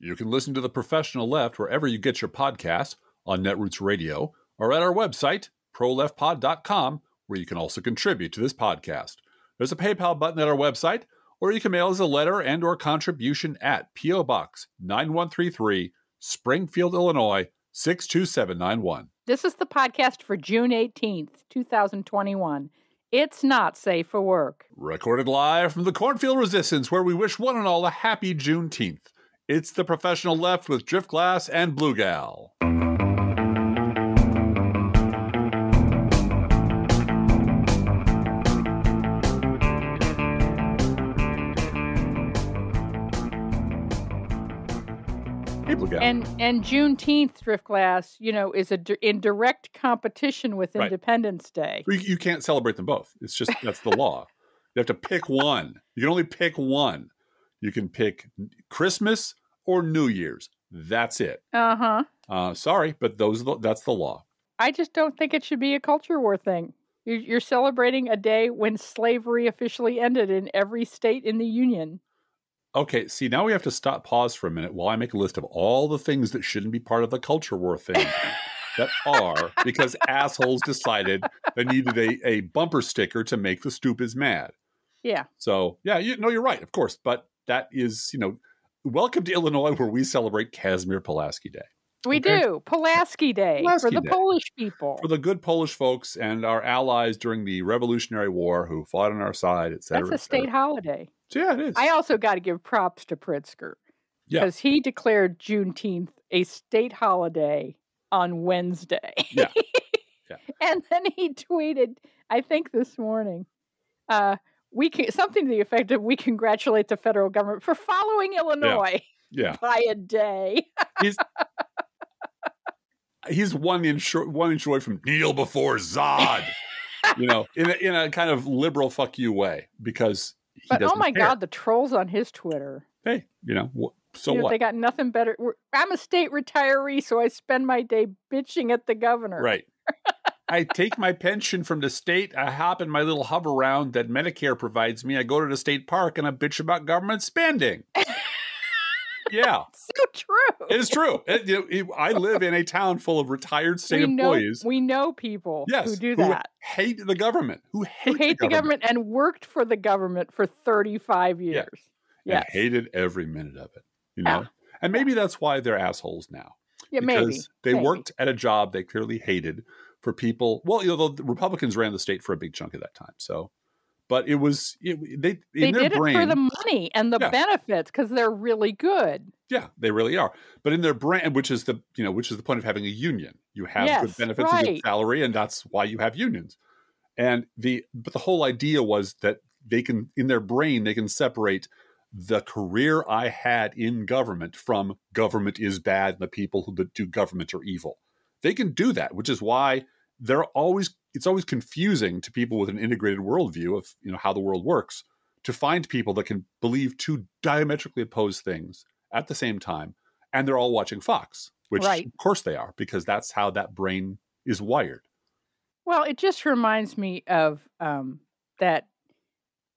You can listen to The Professional Left wherever you get your podcasts on Netroots Radio or at our website, proleftpod.com, where you can also contribute to this podcast. There's a PayPal button at our website, or you can mail us a letter and or contribution at P.O. Box 9133, Springfield, Illinois 62791. This is the podcast for June 18th, 2021. It's not safe for work. Recorded live from the Cornfield Resistance, where we wish one and all a happy Juneteenth. It's the professional left with Driftglass and Blue Gal. Hey, Blue Gal. And and Juneteenth, Driftglass, you know, is a in direct competition with Right. Independence Day. You, you can't celebrate them both. It's just that's the law. You have to pick one. You can only pick one. You can pick Christmas or New Year's. That's it. Uh huh. Uh, sorry, but those are the- that's the law. I just don't think it should be a culture war thing. You're, you're celebrating a day when slavery officially ended in every state in the Union. Okay, see now we have to stop pause for a minute while I make a list of all the things that shouldn't be part of the culture war thing that are because assholes decided they needed a, a bumper sticker to make the stupids mad. Yeah. So yeah, you no, you're right, of course, but that is you know, welcome to Illinois where we celebrate Casimir Pulaski Day. We Okay. do. Pulaski Day for the Day. Polish people. for the good Polish folks and our allies during the Revolutionary War who fought on our side, et cetera. That's a state holiday. So, yeah, it is. I also got to give props to Pritzker Yeah. because he declared Juneteenth a state holiday on Wednesday. Yeah. Yeah. and then he tweeted, I think this morning, uh, we can something to the effect of we congratulate the federal government for following Illinois yeah, by a day. he's one inch short, one inch away from kneel before Zod. you know, in a, in a kind of liberal fuck you way because he but oh my care. God, the trolls on his Twitter. Hey, you know, so You know, what? They got nothing better. I'm a state retiree, so I spend my day bitching at the governor. Right. I take my pension from the state. I hop in my little hover round that Medicare provides me. I go to the state park and I bitch about government spending. yeah, So true. it is true. It- you know, it- I live in a town full of retired state we know, employees. we know people yes, who do that, hate the government, who hate, who hate the government. and worked for the government for 35 years. and Yes. hated every minute of it. You know, Yeah. and maybe that's why they're assholes now. Yeah, because maybe. they maybe. worked at a job they clearly hated for people. Well, you know, the Republicans ran the state for a big chunk of that time. So, but it was it, they in They their did brain. it for the money and the Yeah. benefits because they're really good. yeah, they really are. But in their brain, which is the you know which is the point of having a union. You have Yes, good benefits and good salary, and that's why you have unions. And the but the whole idea was that they can in their brain they can separate the career I had in government from government is bad and the people who do government are evil. They can do that, which is why they're always it's always confusing to people with an integrated worldview of you know how the world works to find people that can believe two diametrically opposed things at the same time and they're all watching Fox, which Right. of course they are because that's how that brain is wired. Well, it just reminds me of um, that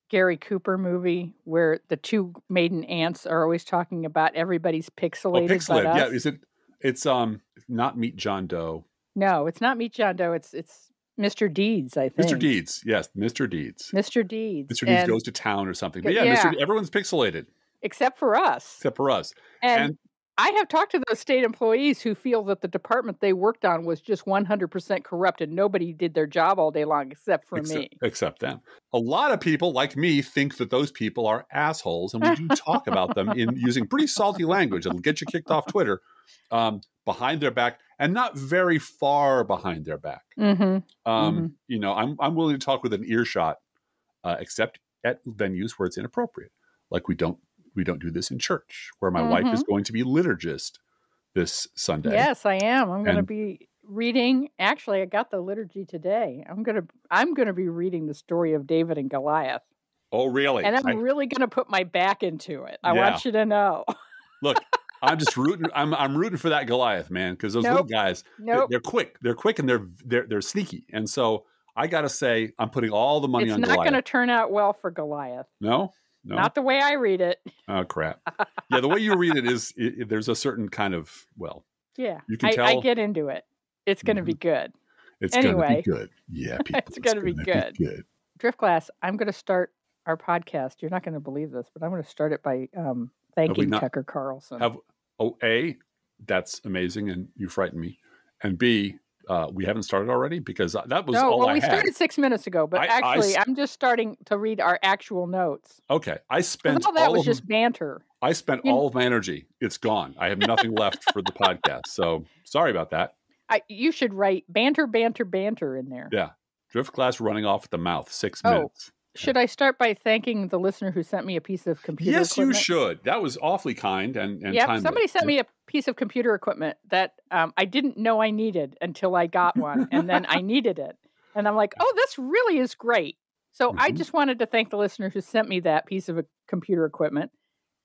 Gary Cooper movie where the two maiden aunts are always talking about everybody's pixelated. oh, Pixelated. Yeah, is it it's um not Meet John Doe. No, it's not Meet John Doe. It's it's Mr. Deeds. I think Mr. Deeds. Yes, Mr. Deeds. Mr. Deeds. Mr. Deeds And- goes to town or something. But yeah, Yeah. Mr. everyone's pixelated except for us. except for us. and, and- I have talked to those state employees who feel that the department they worked on was just 100% corrupt and nobody did their job all day long except for except, me. except them. A lot of people like me think that those people are assholes, and we do talk about them in using pretty salty language. It'll get you kicked off Twitter um, behind their back, and not very far behind their back. Mm-hmm. Um, Mhm. You know, I'm I'm willing to talk with an earshot, uh, except at venues where it's inappropriate. Like we don't we don't do this in church, where my wife is mm-hmm. going to be liturgist this Sunday. Yes, I am. I'm going to be reading. Actually, I got the liturgy today. I'm going to I'm going to be reading the story of David and Goliath, Oh, really? and I'm I- really going to put my back into it. I Yeah. want you to know. look, I'm just rooting. I'm I'm rooting for that Goliath man because those little Nope. guys, they're, Nope, they're quick, they're quick, and they're they're they're sneaky. And so I got to say, I'm putting all the money it's on It's not going to turn out well for Goliath. No, No? Not the way I read it. Oh crap! Yeah, the way you read it is it, there's a certain kind of well, Yeah. You can I, I tell- Mm-hmm. get into it. It's going to be good. it's Anyway. be good. Yeah, people, It's gonna be good. good. Driftglass, I'm going to start our podcast. You're not going to believe this, but I'm going to start it by um, thanking not- Tucker Carlson. Have oh a that's amazing, and you frighten me, and b uh, we haven't started already because that was no, all well, I we had. started six minutes ago, but I- I actually, s- I'm just starting to read our actual notes. Okay, I spent all that all was of just banter. I spent you- all of my energy. It's gone. I have nothing left for the podcast. So sorry about that. I, you should write banter, banter, banter in there. Yeah. Driftglass running off at the mouth. Six Oh, minutes. Should I start by thanking the listener who sent me a piece of computer equipment? Yes, you should. That was awfully kind and, and Yep, timely. somebody sent me a piece of computer equipment that um, I didn't know I needed until I got one, and then I needed it, and I'm like, "Oh, this really is great." So I Mhm. just wanted to thank the listener who sent me that piece of computer equipment,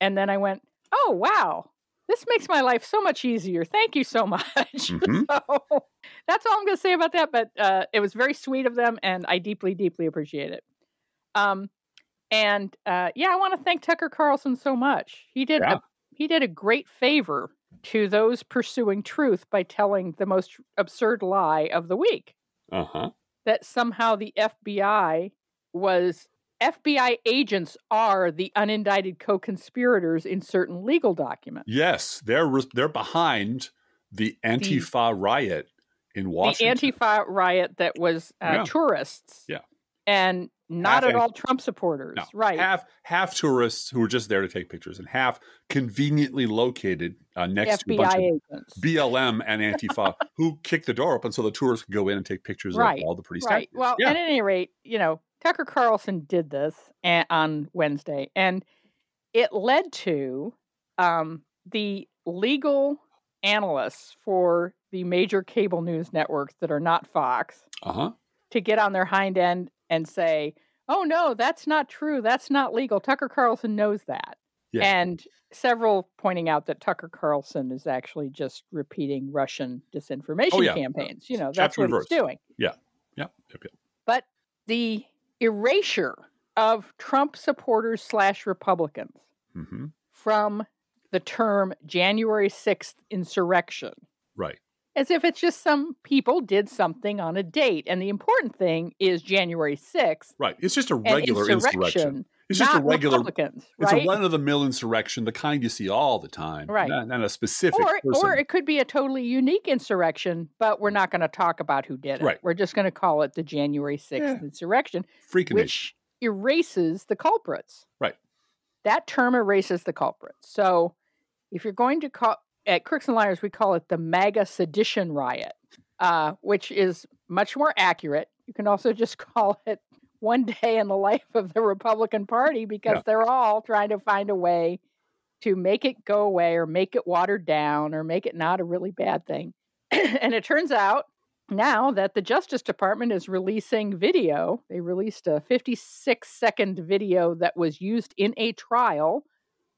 and then I went, "Oh, wow, this makes my life so much easier. Thank you so much." Mhm. so that's all I'm going to say about that. But uh, it was very sweet of them, and I deeply, deeply appreciate it. Um, and uh, yeah, I want to thank Tucker Carlson so much. He did Yeah. a, he did a great favor to those pursuing truth by telling the most absurd lie of the week Uh-huh. that somehow the FBI was FBI agents are the unindicted co-conspirators in certain legal documents. Yes, they're they're behind the Antifa riot in Washington. The Antifa riot that was uh, Yeah. tourists. Yeah. And not Half at all Trump supporters. No, right. Half half tourists who were just there to take pictures, and half conveniently located uh, next to a bunch FBI of. BLM and Antifa who kicked the door open so the tourists could go in and take pictures Right, of all the pretty Right. statues. Well, yeah. at any rate, you know, Tucker Carlson did this on Wednesday, and it led to um, the legal analysts for the major cable news networks that are not Fox uh-huh. to get on their hind end and say, "Oh no, that's not true. That's not legal." Tucker Carlson knows that, Yeah. and several pointing out that Tucker Carlson is actually just repeating Russian disinformation Oh, yeah. campaigns. You know, that's Chapter what and he's doing. yeah. yep, yep. But the erasure of Trump supporters slash Republicans hmm from the term January 6th insurrection, Right. As if it's just some people did something on a date. And the important thing is January 6th Right. It's just a regular insurrection, insurrection. It's just a regular Republicans, it's a run of the mill insurrection, the kind you see all the time. Right. Not, not a specific or, person. or it could be a totally unique insurrection, but we're not going to talk about who did it. Right. We're just going to call it the January 6th Yeah. insurrection. Freaking which erases the culprits. Right. That term erases the culprits. So if you're going to call at Crooks and Liars, we call it the MAGA sedition riot, uh, which is much more accurate. You can also just call it one day in the life of the Republican Party because Yeah. they're all trying to find a way to make it go away or make it watered down or make it not a really bad thing. and it turns out now that the Justice Department is releasing video, they released a 56 second video that was used in a trial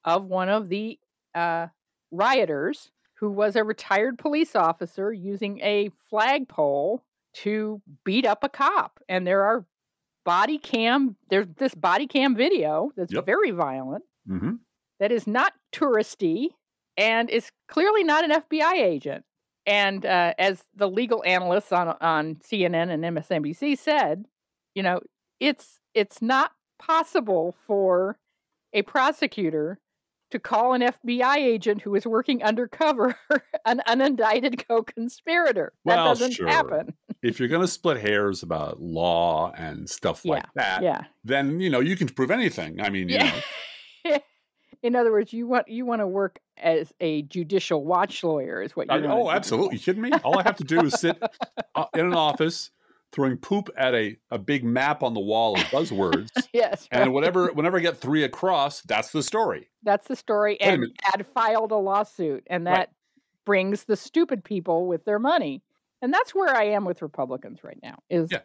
of one of the uh, rioters who was a retired police officer using a flagpole to beat up a cop. And there are body cam, there's this body cam video that's Yep. very violent, hmm that is not touristy, and is clearly not an FBI agent. And uh, as the legal analysts on on CNN and MSNBC said, you know, it's it's not possible for a prosecutor to call an FBI agent who is working undercover an unindicted co-conspirator. That Well, doesn't sure. happen. If you're going to split hairs about law and stuff like that, Yeah. then you know you can prove anything. I mean, you Yeah. know, In other words, you want you want to work as a judicial watch lawyer is what you I- oh, absolutely. You kidding me? All I have to do is sit uh, in an office throwing poop at a, a big map on the wall of buzzwords. Yes. and right. whenever I get three across, that's the story. That's the story. And had filed a lawsuit, and that Right. brings the stupid people with their money. And that's where I am with Republicans right now. Is Yeah.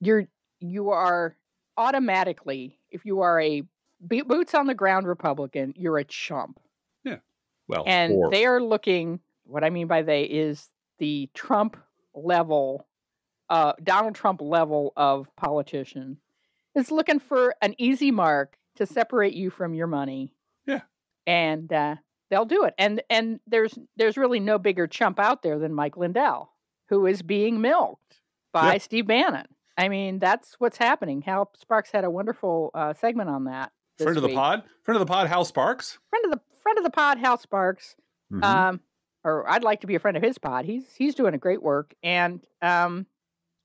you're you are automatically, if you are a boots on the ground Republican, you're a chump. Yeah. Well, and or- they are looking. What I mean by they is the Trump level, uh, Donald Trump level of politician is looking for an easy mark to separate you from your money. Yeah. And uh, they'll do it. And and there's there's really no bigger chump out there than Mike Lindell, who is being milked by Yeah. Steve Bannon. I mean, that's what's happening. Hal Sparks had a wonderful uh, segment on that. Friend of the week. pod, friend of the pod, Hal Sparks. friend of the friend of the pod, Hal Sparks. Mhm. Um, or I'd like to be a friend of his pod. He's he's doing a great work, and um,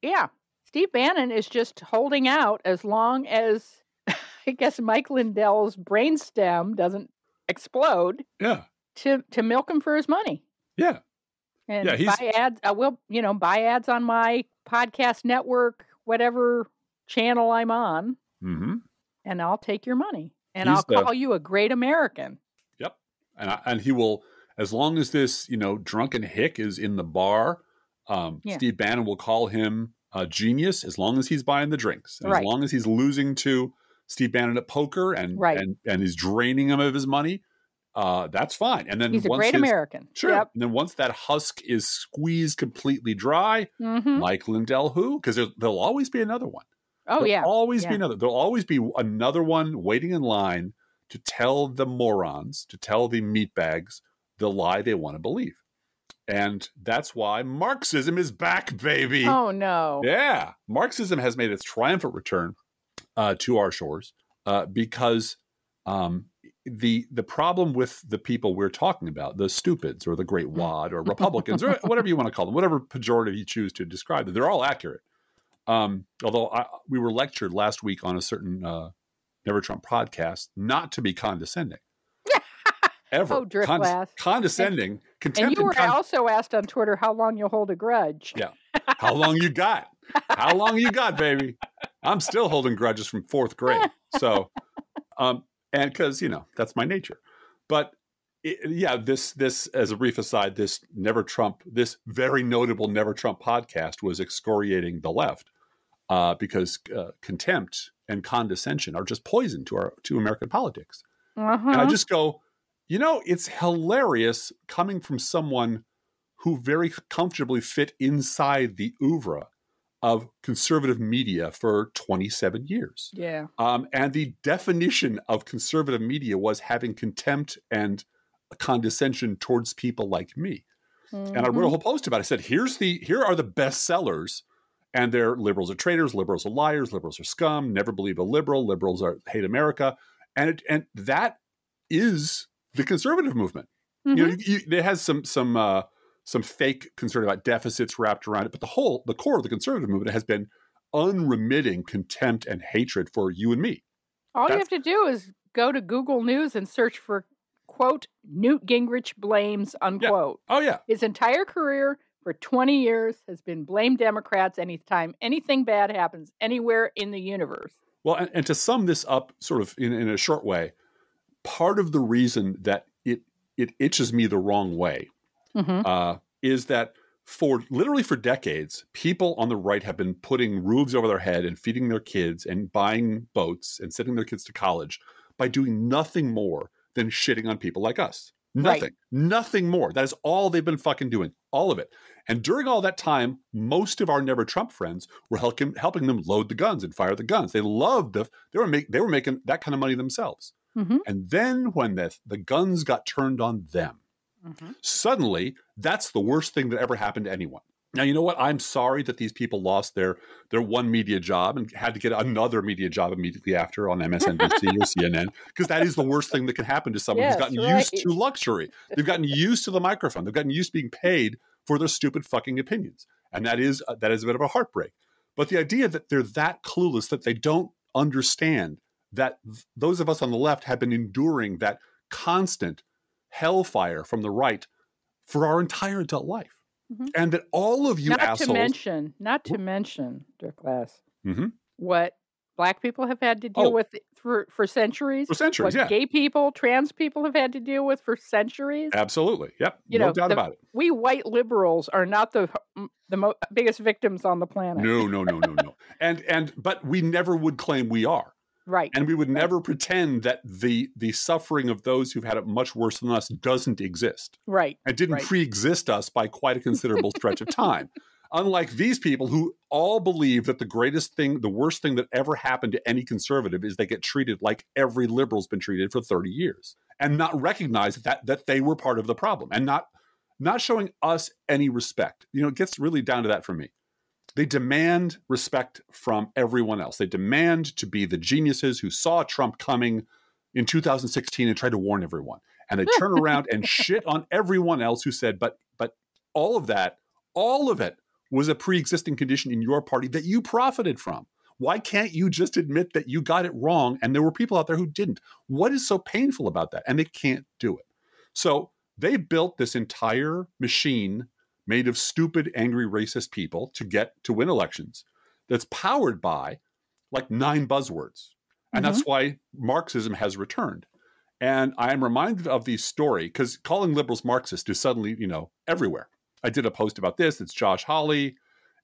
yeah, Steve Bannon is just holding out as long as I guess Mike Lindell's brainstem doesn't explode yeah, to to milk him for his money yeah, and Yeah, buy ads. I will, you know, buy ads on my podcast network, whatever channel I'm on, hmm and I'll take your money, and He's I'll the- call you a great American. Yep, and I, and he will as long as this you know drunken hick is in the bar. Um, Yeah. Steve Bannon will call him a genius as long as he's buying the drinks, and Right. as long as he's losing to Steve Bannon at poker and Right. and and he's draining him of his money. Uh, that's fine. And then He's a great his- American. Sure. Yep. And then once that husk is squeezed completely dry, hmm Mike Lindell, who? Because there'll always be another one. Oh There'll yeah. always be yeah. another. There'll always be another one waiting in line to tell the morons, to tell the meatbags the lie they want to believe. And that's why Marxism is back, baby. Oh no. Yeah. Marxism has made its triumphant return uh, to our shores uh, because um, the the problem with the people we're talking about, the stupids or the great wad or Republicans or whatever you want to call them, whatever pejorative you choose to describe them, they're all accurate. Um, although I, we were lectured last week on a certain uh, Never Trump podcast not to be condescending. Ever. Oh, Driftglass. condescending, contempt, And you were con- also asked on Twitter how long you'll hold a grudge. Yeah. How long you got? How long you got, baby? I'm still holding grudges from fourth grade. So, um, and because you know that's my nature. But it, yeah, this this as a brief aside, this Never Trump, this very notable Never Trump podcast was excoriating the left uh, because uh, contempt and condescension are just poison to our to American politics. Uh-huh. And I just go, you know, it's hilarious coming from someone who very comfortably fit inside the oeuvre of conservative media for 27 years. yeah. Um, and the definition of conservative media was having contempt and condescension towards people like me. And I Mm-hmm. wrote a whole post about it. I said, here's the here are the best sellers. And they're liberals are traitors, liberals are liars, liberals are scum, never believe a liberal, liberals are hate America. And it, and that is the conservative movement. Mhm. You know, you, you, it has some some uh, some fake concern about deficits wrapped around it, but the whole the core of the conservative movement has been unremitting contempt and hatred for you and me. All you have to do is go to Google News and search for quote Newt Gingrich blames unquote. Oh yeah, His entire career for 20 years has been blame Democrats anytime anything bad happens anywhere in the universe. Well, and, and to sum this up, sort of in, in a short way, part of the reason that it it itches me the wrong way Mhm. uh, is that for literally for decades, people on the right have been putting roofs over their head and feeding their kids and buying boats and sending their kids to college by doing nothing more than shitting on people like us. Right. Nothing, nothing more. That is all they've been fucking doing, all of it. And during all that time, most of our Never Trump friends were helping helping them load the guns and fire the guns. They loved the they were make, they were making that kind of money themselves. Mhm. And then when the the guns got turned on them, Mhm. suddenly that's the worst thing that ever happened to anyone. Now you know what? I'm sorry that these people lost their their one media job and had to get another media job immediately after on MSNBC or CNN because that is the worst thing that can happen to someone Yes, who's gotten right. used to luxury. They've gotten used to the microphone. They've gotten used to being paid for their stupid fucking opinions, and that is uh, that is a bit of a heartbreak. But the idea that they're that clueless that they don't understand that those of us on the left have been enduring that constant hellfire from the right for our entire adult life. Mhm. And that all of you not assholes. to mention, not to mention, Dirk Glass, Mhm. what black people have had to deal Oh. with for, for centuries. for centuries, what yeah. gay people, trans people have had to deal with for centuries. Absolutely. Yep. You no know, doubt the- about it. We white liberals are not the the mo- biggest victims on the planet. No, no, no, no, no. And and but we never would claim we are. Right. And we would never pretend that the the suffering of those who've had it much worse than us doesn't exist. right. It didn't Right. pre-exist us by quite a considerable stretch of time. Unlike these people who all believe that the greatest thing, the worst thing that ever happened to any conservative is they get treated like every liberal's been treated for 30 years and not recognize that that they were part of the problem and not not showing us any respect. You know, it gets really down to that for me. They demand respect from everyone else. They demand to be the geniuses who saw Trump coming in 2016 and tried to warn everyone. And they turn around and shit on everyone else who said, but but all of that, all of it was a pre-existing condition in your party that you profited from. Why can't you just admit that you got it wrong and there were people out there who didn't? What is so painful about that? And they can't do it. So they built this entire machine made of stupid, angry, racist people to get to win elections that's powered by like nine buzzwords. And mm-hmm. that's why Marxism has returned. And I am reminded of the story because calling liberals Marxist is suddenly, you know, everywhere. I did a post about this. It's Josh Hawley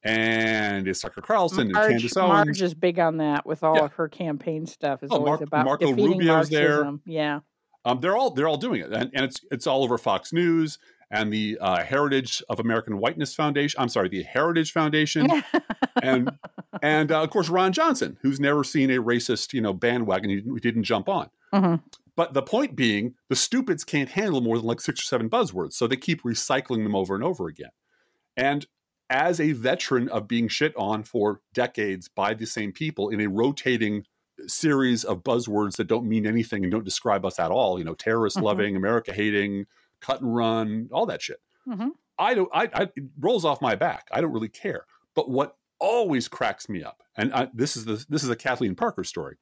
and it's Tucker Carlson Marge, and Candace Owens. Marge is big on that with all yeah. of her campaign stuff. Is oh, always Mar- about Marco defeating Rubio's Marxism. there. Yeah. Um, they're all they're all doing it, and, and it's it's all over Fox News and the uh, Heritage of American Whiteness Foundation. I'm sorry, the Heritage Foundation, and and uh, of course Ron Johnson, who's never seen a racist you know bandwagon he didn't, didn't jump on. Mm-hmm. But the point being, the stupids can't handle more than like six or seven buzzwords, so they keep recycling them over and over again. And as a veteran of being shit on for decades by the same people in a rotating series of buzzwords that don't mean anything and don't describe us at all, you know, terrorist mm-hmm. loving, America hating, cut and run, all that shit. Mm-hmm. I don't. I, I, it rolls off my back. I don't really care. But what always cracks me up, and I, this is the this is a Kathleen Parker story.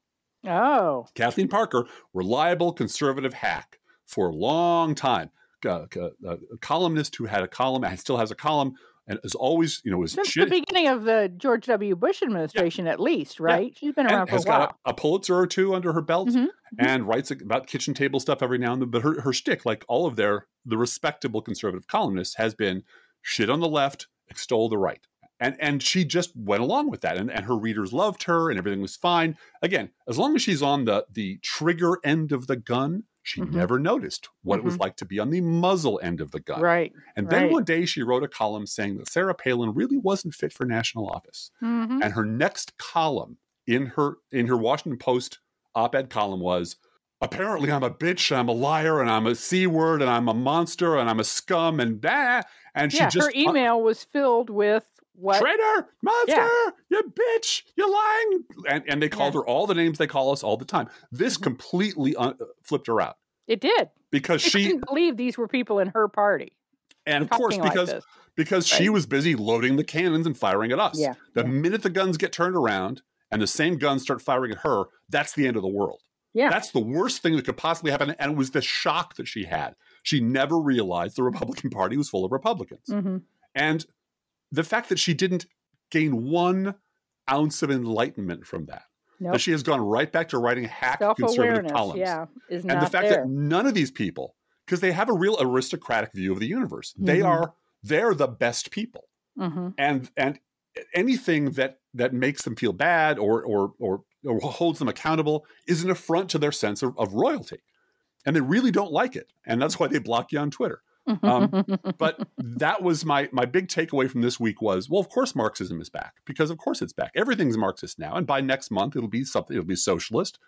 Oh, Kathleen Parker, reliable conservative hack for a long time. Uh, a columnist who had a column and still has a column and is always, you know, was since shitty. the beginning of the George W. Bush administration, yeah. at least, right? Yeah. She's been around and for has a while. Got a, a, Pulitzer or two under her belt, mm-hmm. mm-hmm. and writes about kitchen table stuff every now and then. But her her shtick, like all of their the respectable conservative columnists, has been shit on the left, extol the right. And and she just went along with that, and, and her readers loved her, and everything was fine. Again, as long as she's on the the trigger end of the gun, she mm-hmm. never noticed what mm-hmm. it was mm-hmm. like to be on the muzzle end of the gun. Right. And then right. one day she wrote a column saying that Sarah Palin really wasn't fit for national office. Mm-hmm. And her next column in her in her Washington Post op-ed column was apparently I'm a bitch, I'm a liar, and I'm a c word, and I'm a monster, and I'm a scum, and that. And she yeah, just her email uh, was filled with what traitor, monster, yeah. you bitch, you lying, and, and they called yeah. her all the names they call us all the time. This mm-hmm. completely un- flipped her out. It did because she, she didn't believe these were people in her party, and of course because like because right? she was busy loading the cannons and firing at us. Yeah. The yeah. minute the guns get turned around and the same guns start firing at her, that's the end of the world. Yeah. That's the worst thing that could possibly happen. And it was the shock that she had. She never realized the Republican Party was full of Republicans. Mm-hmm. And the fact that she didn't gain one ounce of enlightenment from that. Nope. That she has gone right back to writing hack conservative columns. Yeah, is and the fact there. that none of these people, because they have a real aristocratic view of the universe, mm-hmm. they are they're the best people, mm-hmm. and and anything that that makes them feel bad or or or, or holds them accountable is an affront to their sense of, of royalty, and they really don't like it, and that's why they block you on Twitter. Um, but that was my my big takeaway from this week was well, of course Marxism is back because of course it's back. Everything's Marxist now, and by next month it'll be something. It'll be socialist.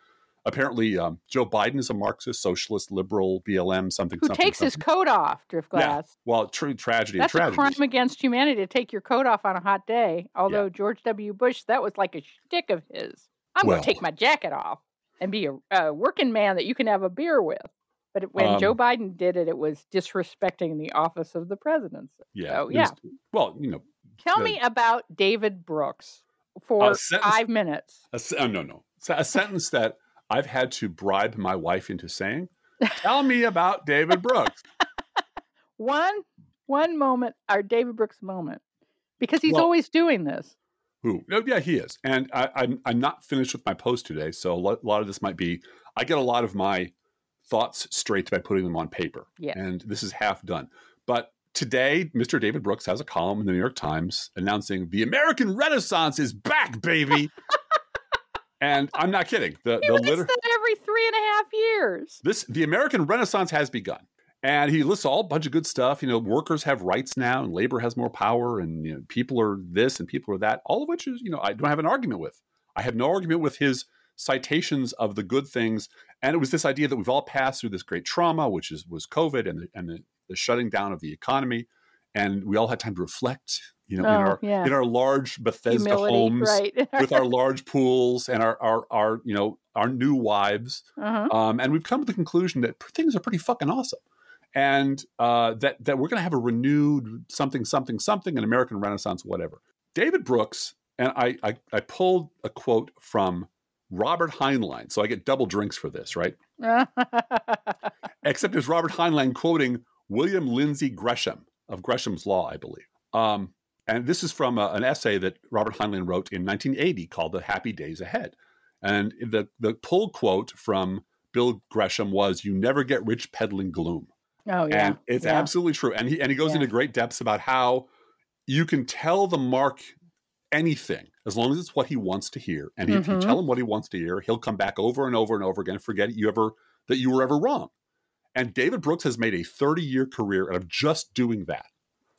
Apparently, um, Joe Biden is a Marxist, socialist, liberal, BLM, something. Who something, takes something. his coat off, Driftglass? Yeah. Well, true tragedy. That's a crime against humanity to take your coat off on a hot day. Although yeah. George W. Bush, that was like a shtick of his. I'm well, going to take my jacket off and be a, a working man that you can have a beer with. But when um, Joe Biden did it, it was disrespecting the office of the presidency. Yeah. So, yeah. Was, well, you know. Tell me about David Brooks for sentence, five minutes. A, oh, no, no. A sentence that I've had to bribe my wife into saying. Tell me about David Brooks. one, one moment, our David Brooks moment, because he's well, always doing this. Who? Oh, yeah, he is. And I, I'm I'm not finished with my post today, so a lot of this might be. I get a lot of my thoughts straight by putting them on paper. Yeah. And this is half done. But today, Mr. David Brooks has a column in the New York Times announcing the American Renaissance is back, baby. and I'm not kidding. The, he the liter- that every three and a half years. This the American Renaissance has begun. And he lists all a bunch of good stuff. You know, workers have rights now, and labor has more power, and you know, people are this and people are that. All of which is, you know, I don't have an argument with. I have no argument with his citations of the good things. And it was this idea that we've all passed through this great trauma, which is was COVID and the, and the, the shutting down of the economy, and we all had time to reflect. You know, Oh, in our yeah. in our large Bethesda Humility, homes right? with our large pools and our our our you know our new wives uh-huh. um, and we've come to the conclusion that things are pretty fucking awesome, and uh, that that we're going to have a renewed something, something, something, an American Renaissance, whatever. David Brooks and I, I, I pulled a quote from Robert Heinlein, so I get double drinks for this, right? Except it's Robert Heinlein quoting William Lindsay Gresham of Gresham's Law, I believe. Um, and this is from a, an essay that Robert Heinlein wrote in 1980 called "The Happy Days Ahead." And the the pull quote from Bill Gresham was, "You never get rich peddling gloom," oh yeah. and it's yeah. absolutely true. And he and he goes Yeah. into great depths about how you can tell the mark anything as long as it's what he wants to hear, and if you Mhm. tell him what he wants to hear, he'll come back over and over and over again, and forget you ever that you were ever wrong. And David Brooks has made a 30 year career out of just doing that,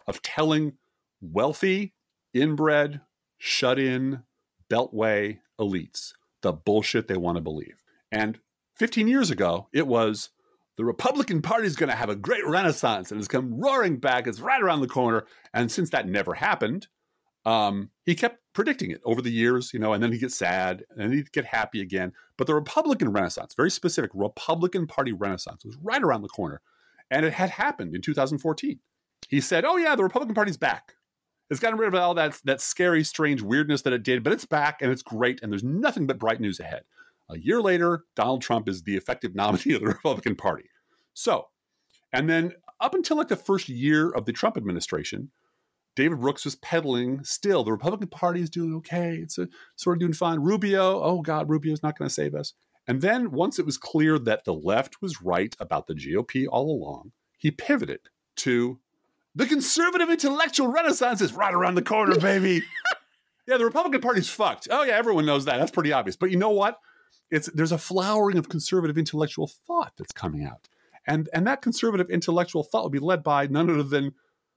of telling wealthy, inbred, shut in, beltway elites the bullshit they want to believe. And 15 years ago, it was the Republican Party is going to have a great renaissance and it's come roaring back. It's right around the corner. And since that never happened, um, he kept predicting it over the years, you know, and then he'd get sad and he'd get happy again. But the Republican Renaissance, very specific Republican Party Renaissance, was right around the corner. And it had happened in 2014. He said, Oh, yeah, the Republican Party's back. It's gotten rid of all that, that scary, strange weirdness that it did, but it's back and it's great. And there's nothing but bright news ahead. A year later, Donald Trump is the effective nominee of the Republican Party. So, and then up until like the first year of the Trump administration, David Brooks was peddling still. The Republican Party is doing okay. It's a, sort of doing fine. Rubio, oh God, Rubio's not going to save us. And then once it was clear that the left was right about the GOP all along, he pivoted to the conservative intellectual renaissance is right around the corner, baby. yeah, the Republican Party's fucked. Oh yeah, everyone knows that. That's pretty obvious. But you know what? It's there's a flowering of conservative intellectual thought that's coming out. And and that conservative intellectual thought will be led by none other than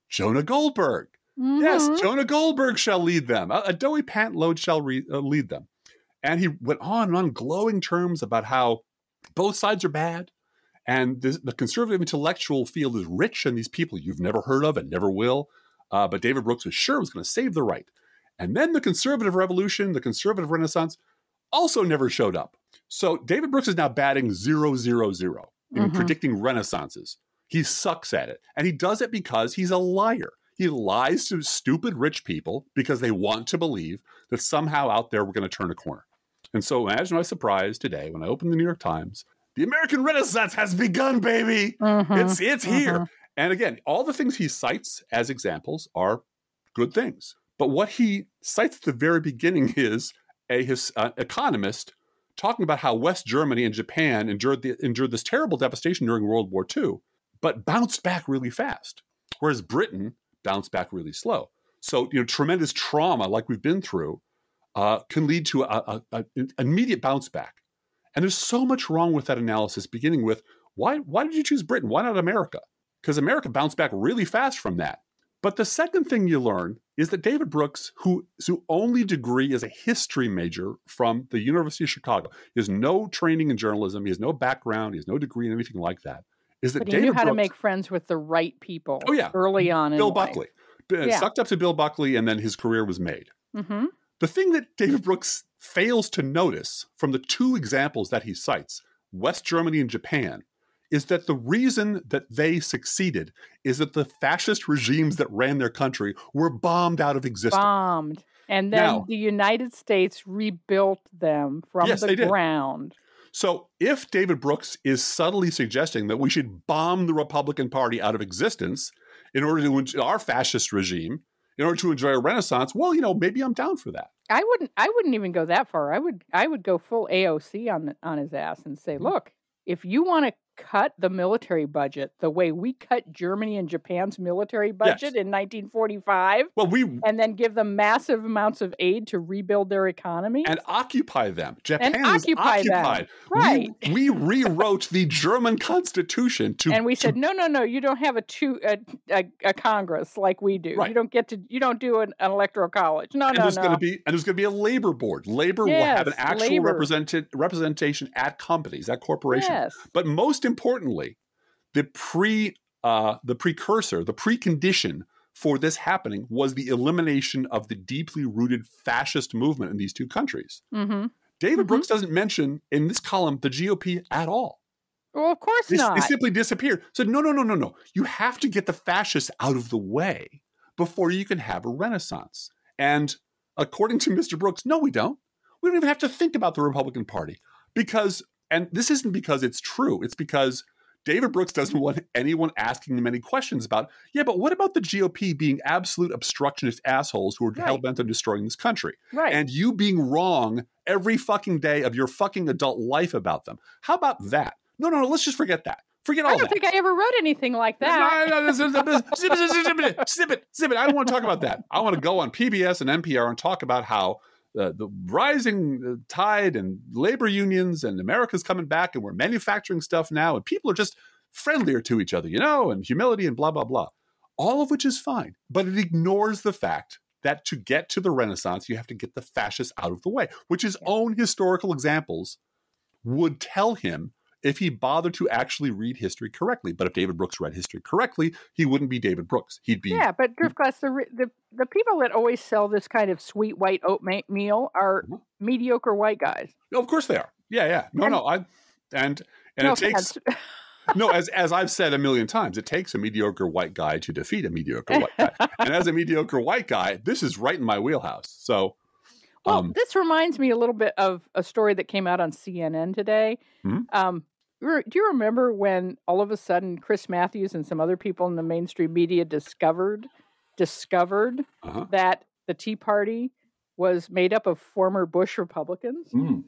Jonah Goldberg. Yes, Mhm. Jonah Goldberg shall lead them. A, a doughy pant load shall re, uh, lead them. And he went on and on glowing terms about how both sides are bad. And this, the conservative intellectual field is rich in these people you've never heard of and never will. Uh, but David Brooks was sure was going to save the right. And then the conservative revolution, the conservative renaissance, also never showed up. So David Brooks is now batting zero, zero, zero in Mhm. predicting renaissances. He sucks at it. And he does it because he's a liar. He lies to stupid rich people because they want to believe that somehow out there we're going to turn a corner. And so imagine my surprise today when I opened the New York Times. The American Renaissance has begun, baby. Mhm. It's it's here. Mhm. And again, all the things he cites as examples are good things. But what he cites at the very beginning is a his, uh, economist talking about how West Germany and Japan endured the, endured this terrible devastation during World War II, but bounced back really fast, whereas Britain bounced back really slow. So you know, tremendous trauma like we've been through uh, can lead to an immediate bounce back. And there's so much wrong with that analysis, beginning with why why did you choose Britain? Why not America? Because America bounced back really fast from that. But the second thing you learn is that David Brooks, who, only degree is a history major from the University of Chicago, he has no training in journalism, he has no background, he has no degree in anything like that. Is that But he David knew how to make friends with the right people. Oh, yeah. early on. Bill. Buckley, Yeah. sucked up to Bill Buckley, and then his career was made. Mhm. The thing that David Brooks fails to notice from the two examples that he cites, West Germany and Japan, is that the reason that they succeeded is that the fascist regimes that ran their country were bombed out of existence. Bombed, and then Now- the United States rebuilt them from Yes, the ground. So if David Brooks is subtly suggesting that we should bomb the Republican Party out of existence in order to our fascist regime, in order to enjoy a renaissance, well, you know, maybe I'm down for that. I wouldn't. I wouldn't even go that far. I would. I would go full AOC on the, on his ass and say, Mhm. "Look, if you want to cut the military budget the way we cut Germany and Japan's military budget in 1945 Well, we and then give them massive amounts of aid to rebuild their economy? and occupy them. Japan is occupy them. occupied. Right. We, we rewrote the German Constitution to and we to- said, no, no, no, you don't have a two a, a, a Congress like we do. Right. You don't get to you don't do an, an electoral college. No, and no, there's no. going to be and there's going to be a labor board. Labor will have an actual labor. represented representation at companies, at corporations. yes. But most importantly, the pre uh, the precursor, the precondition for this happening was the elimination of the deeply rooted fascist movement in these two countries. Mm-hmm. David Mhm. Brooks doesn't mention in this column the GOP at all. Well, of course They, not. they simply disappeared. So no, no, no, no, no. You have to get the fascists out of the way before you can have a renaissance. And according to Mr. Brooks, no, we don't. We don't even have to think about the Republican Party because, and this isn't because it's true. It's because David Brooks doesn't want anyone asking him any questions about, yeah, but what about the GOP being absolute obstructionist assholes who are Right. hell bent on destroying this country? right. and you being wrong every fucking day of your fucking adult life about them. How about that? No, no, no. Let's just forget that. Forget all that. I don't that. think I ever wrote anything like that. Zip it, zip it. I don't want to talk about that. I want to go on PBS and NPR and talk about how uh, the rising uh, tide and labor unions and America's coming back and we're manufacturing stuff now and people are just friendlier to each other, you know, and humility and blah, blah, blah. All of which is fine. But it ignores the fact that to get to the Renaissance, you have to get the fascists out of the way, which his own historical examples would tell him if he bothered to actually read history correctly. But if David Brooks read history correctly, he wouldn't be David Brooks. He'd be Yeah, but Driftglass, the, the the people that always sell this kind of sweet white oatmeal meal are Mhm. mediocre white guys. Of course they are. Yeah, yeah. No, And- no. I and and no it takes no as as I've said a million times, it takes a mediocre white guy to defeat a mediocre white guy. and as a mediocre white guy, this is right in my wheelhouse. So Well, um, this reminds me a little bit of a story that came out on CNN today. Mhm. Um, do you remember when all of a sudden Chris Matthews and some other people in the mainstream media discovered discovered uh-huh. that the Tea Party was made up of former Bush Republicans? Mm.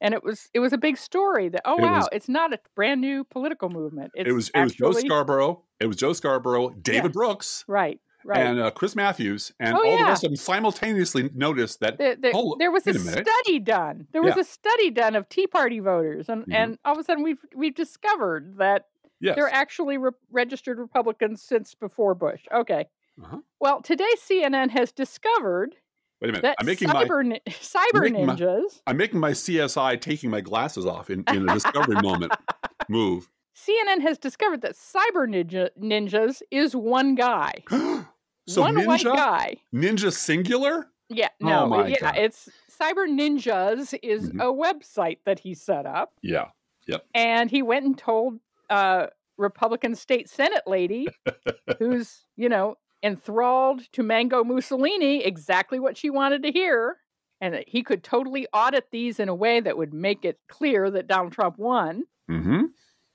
And it was it was a big story that oh It wow, was- it's not a brand new political movement. It's it was it was Joe Scarborough, it was Joe Scarborough, David Yes. Brooks, Right, right. and uh, Chris Matthews, and Oh, all the yeah. rest of them simultaneously noticed that there, there, Hold- there was a, a study done. There was Yeah. a study done of Tea Party voters, and, Mhm. and all of a sudden we've we've discovered that yes, they're actually re- registered Republicans since before Bush. Okay. Uh-huh. Well, today CNN has discovered wait a minute, that I'm making my cyber ni- cyber my- ninjas. I'm making my CSI taking my glasses off in, in a discovery moment move. CNN has discovered that cyber ninja, ninjas is one guy, so one white ninja, guy. ninja singular. Yeah, Oh no, my yeah, God. it's Cyber Ninjas is Mhm. a website that he set up. Yeah, yep. and he went and told uh republican state senate lady who's you know enthralled to mango mussolini exactly what she wanted to hear and that he could totally audit these in a way that would make it clear that donald trump won mm-hmm.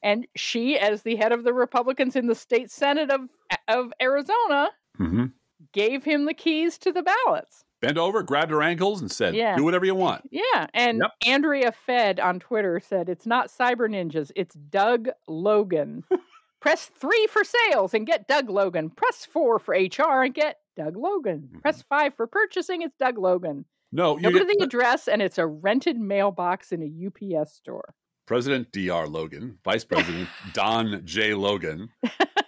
and she as the head of the republicans in the state senate of of arizona Mm-hmm. gave him the keys to the ballots Bent over, grabbed her ankles, and said, Yeah. "Do whatever you want." Yeah, and Yep. Andrea Fed on Twitter said it's not Cyber Ninjas, it's Doug Logan. Press three for sales and get Doug Logan. Press four for HR and get Doug Logan. Mhm. Press five for purchasing, it's Doug Logan. No, you Go to the address and it's a rented mailbox in a UPS store. President Dr. Logan, Vice President Don J. Logan.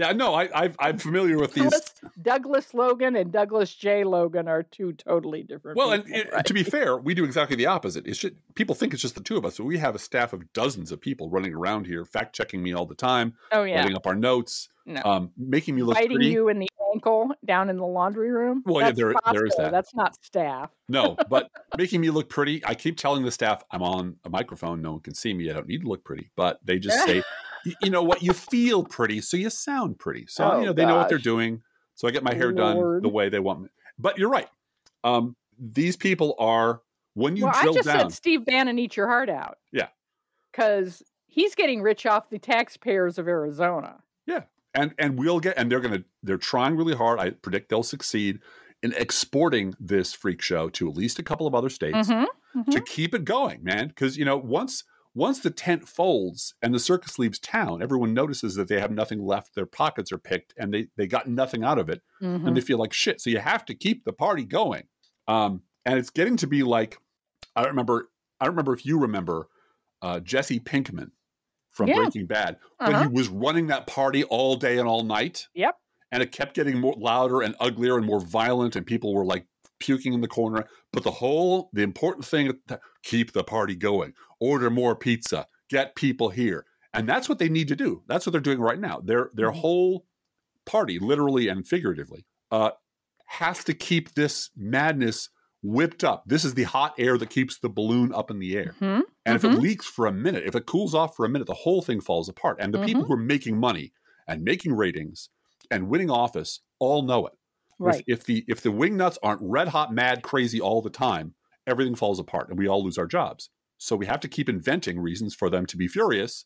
Yeah, no, I, I've, I'm familiar with these. Douglas, Douglas Logan and Douglas J. Logan are two totally different Well, and people, it- right? to be fair, we do exactly the opposite. It's just, people think it's just the two of us, but we have a staff of dozens of people running around here, fact checking me all the time, oh, yeah. writing up our notes, No. um, making me look Biting pretty. you in the ankle down in the laundry room. Well, yeah, That's there- there is that. That's not staff. No, but making me look pretty. I keep telling the staff I'm on a microphone. No one can see me. I don't need to look pretty. But they just say, you know what? You feel pretty, so you sound pretty. So, Oh, you know, they know what they're doing. So I get my hair done the way they want me. But you're right. Um, these people are, when you well, I just down, said Steve Bannon eat your heart out. Yeah. Because he's getting rich off the taxpayers of Arizona. And and we'll get and they're gonna they're trying really hard i predict they'll succeed in exporting this freak show to at least a couple of other states Mhm, mhm. to keep it going man because you know once once the tent folds and the circus leaves town, everyone notices that they have nothing left. Their pockets are picked and they, they got nothing out of it. Mhm. And they feel like shit. So you have to keep the party going. Um, and it's getting to be like, I don't remember, I don't remember if you remember uh, Jesse Pinkman from Yeah. Breaking Bad when Uh-huh. he was running that party all day and all night. Yep. And it kept getting more louder and uglier and more violent, and people were like puking in the corner. But the whole, the important thing, keep the party going. Order more pizza. Get people here, and that's what they need to do. That's what they're doing right now. Their their Mhm. whole party, literally and figuratively, uh, has to keep this madness whipped up. This is the hot air that keeps the balloon up in the air. Mhm. And if it Mhm. leaks for a minute, if it cools off for a minute, the whole thing falls apart. And the people Mm-hmm. who are making money and making ratings and winning office all know it. If- Right. If, the if the wingnuts aren't red hot, mad, crazy all the time, everything falls apart and we all lose our jobs. So we have to keep inventing reasons for them to be furious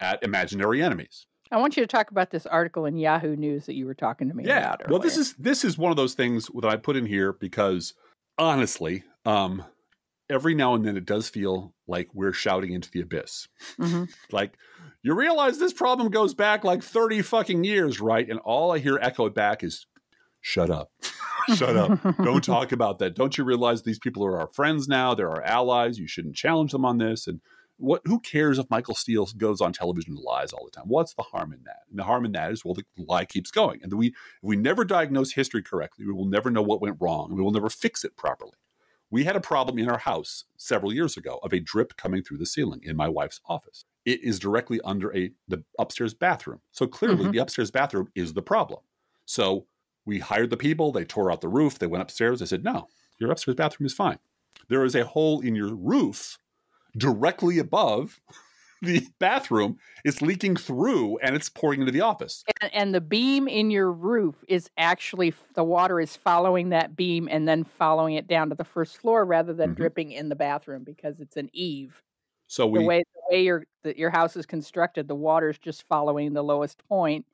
at imaginary enemies. I want you to talk about this article in Yahoo News that you were talking to me Yeah. about. Well, this is this is one of those things that I put in here because honestly, um, every now and then it does feel like we're shouting into the abyss. Mhm. Like, you realize this problem goes back like 30 fucking years, right? And all I hear echoed back is, shut up. shut up. Don't talk about that. Don't you realize these people are our friends now? They're our allies. You shouldn't challenge them on this. And what who cares if Michael Steele goes on television and lies all the time? What's the harm in that? And the harm in that is well, the lie keeps going. And we if we never diagnose history correctly, we will never know what went wrong. and We will never fix it properly. We had a problem in our house several years ago of a drip coming through the ceiling in my wife's office. It is directly under a the upstairs bathroom. So clearly Mhm. the upstairs bathroom is the problem. So we hired the people, they tore out the roof, they went upstairs. they said, "No, your upstairs bathroom is fine. There is a hole in your roof directly above the bathroom. It's leaking through and it's pouring into the office." and, and the beam in your roof is actually the water is following that beam and then following it down to the first floor rather than Mhm. dripping in the bathroom because it's an eave. So the we way the way your that your house is constructed, the water is just following the lowest point,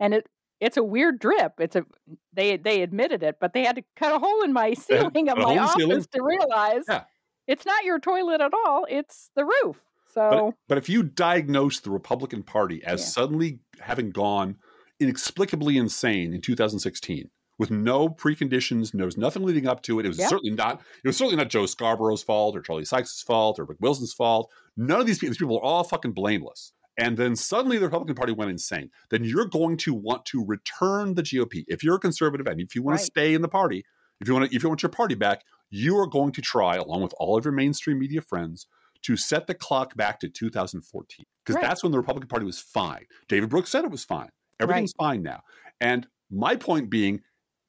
and it it's a weird drip. It's a they they admitted it, but they had to cut a hole in my ceiling of my the office ceiling? to realize Yeah. It's not your toilet at all. It's the roof. So but if you diagnose the Republican Party as Yeah. suddenly having gone inexplicably insane in 2016 with no preconditions, was nothing leading up to it. It was Yep. certainly not. It was certainly not Joe Scarborough's fault or Charlie Sykes' fault or Rick Wilson's fault. None of these people. These people are all fucking blameless. And then suddenly the Republican Party went insane. Then you're going to want to return the GOP. If you're a conservative and if you want Right. to stay in the party, if you want to, if you want your party back, you are going to try, along with all of your mainstream media friends, to set the clock back to 2014 because Right. that's when the Republican Party was fine. David Brooks said it was fine. Everything's fine now. And my point being,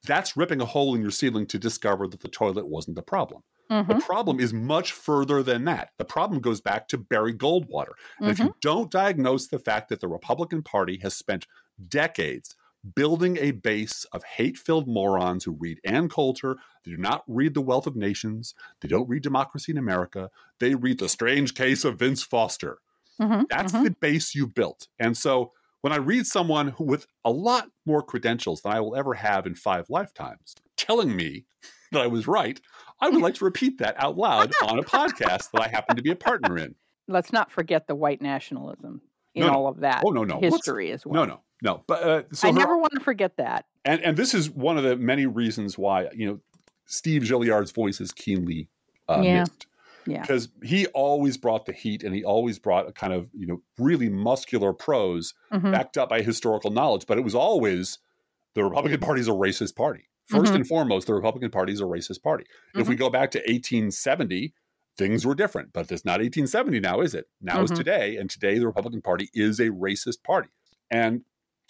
that's ripping a hole in your ceiling to discover that the toilet wasn't the problem. mhm, The problem is much further than that. The problem goes back to Barry Goldwater. And if mhm. you don't diagnose the fact that the Republican Party has spent decades building a base of hate filled morons who read Ann Coulter, they do not read The Wealth of Nations, they don't read Democracy in America, they read The Strange Case of Vince Foster. Mhm, That's mhm. the base you built. And so when I read someone who with a lot more credentials than I will ever have in five lifetimes telling me that I was right, I would like to repeat that out loud on a podcast that I happen to be a partner in. Let's not forget the white nationalism in No, all of that Oh no, no. Let's- history as well. No, no, no. But uh, so I never want to forget that. and and this is one of the many reasons why you know Steve Gilliard's voice is keenly uh, Yeah. missed. Yeah. Because he always brought the heat and he always brought a kind of, you know, really muscular prose Mhm. backed up by historical knowledge. But it was always the Republican Party is a racist party. 1st Mhm. and foremost, the Republican Party is a racist party. If we Mm-hmm. go back to 1870, things were different. But it's not 1870 now, is it? Now is Mhm. today. And today, the Republican Party is a racist party. And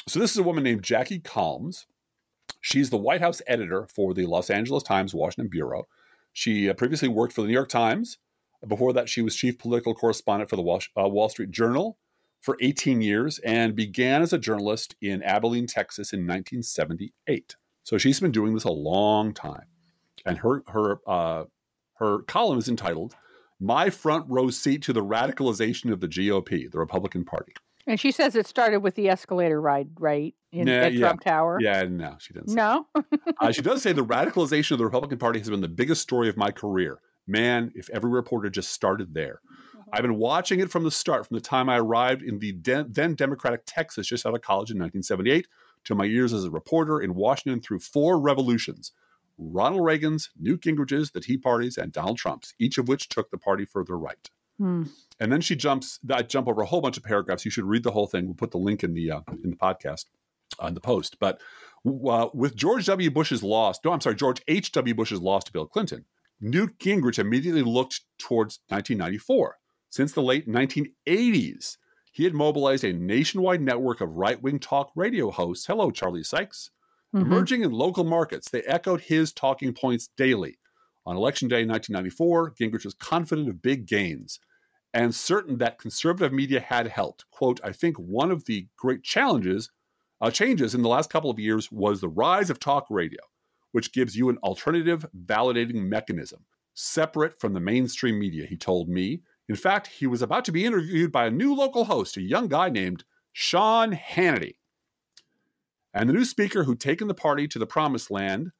so this is a woman named Jackie Calmes. She's the White House editor for the Los Angeles Times Washington Bureau. She uh, previously worked for the New York Times. Before that, she was chief political correspondent for the Wall, uh, Wall Street Journal for 18 years and began as a journalist in Abilene, Texas in 1978. So she's been doing this a long time. And her her uh, her column is entitled "My Front Row Seat to the Radicalization of the GOP, the Republican Party." And she says it started with the escalator ride, right? In, Yeah, at yeah. Trump Tower. Yeah, no, she didn't. No. uh, she does say the radicalization of the Republican Party has been the biggest story of my career. Man, if every reporter just started there. I've been watching it from the start, from the time I arrived in the de- then Democratic Texas just out of college in 1978 to my years as a reporter in Washington through four revolutions Ronald Reagan's, Newt Gingrich's, the Tea Parties, and Donald Trump's, each of which took the party further right. Hmm. And then she jumps. I jump over a whole bunch of paragraphs. You should read the whole thing. We'll put the link in the uh, in the podcast on the post. But uh, with George W. Bush's loss, no, I'm sorry, George H. W. Bush's loss to Bill Clinton, Newt Gingrich immediately looked towards 1994. Since the late 1980s, he had mobilized a nationwide network of right wing talk radio hosts. Hello, Charlie Sykes. Mhm. Emerging in local markets, they echoed his talking points daily. On Election Day 1994, Gingrich was confident of big gains and certain that conservative media had helped. Quote, I think one of the great challenges, uh, changes in the last couple of years was the rise of talk radio, which gives you an alternative validating mechanism separate from the mainstream media, he told me. In fact, he was about to be interviewed by a new local host, a young guy named Sean Hannity. And the new speaker who'd taken the party to the promised land,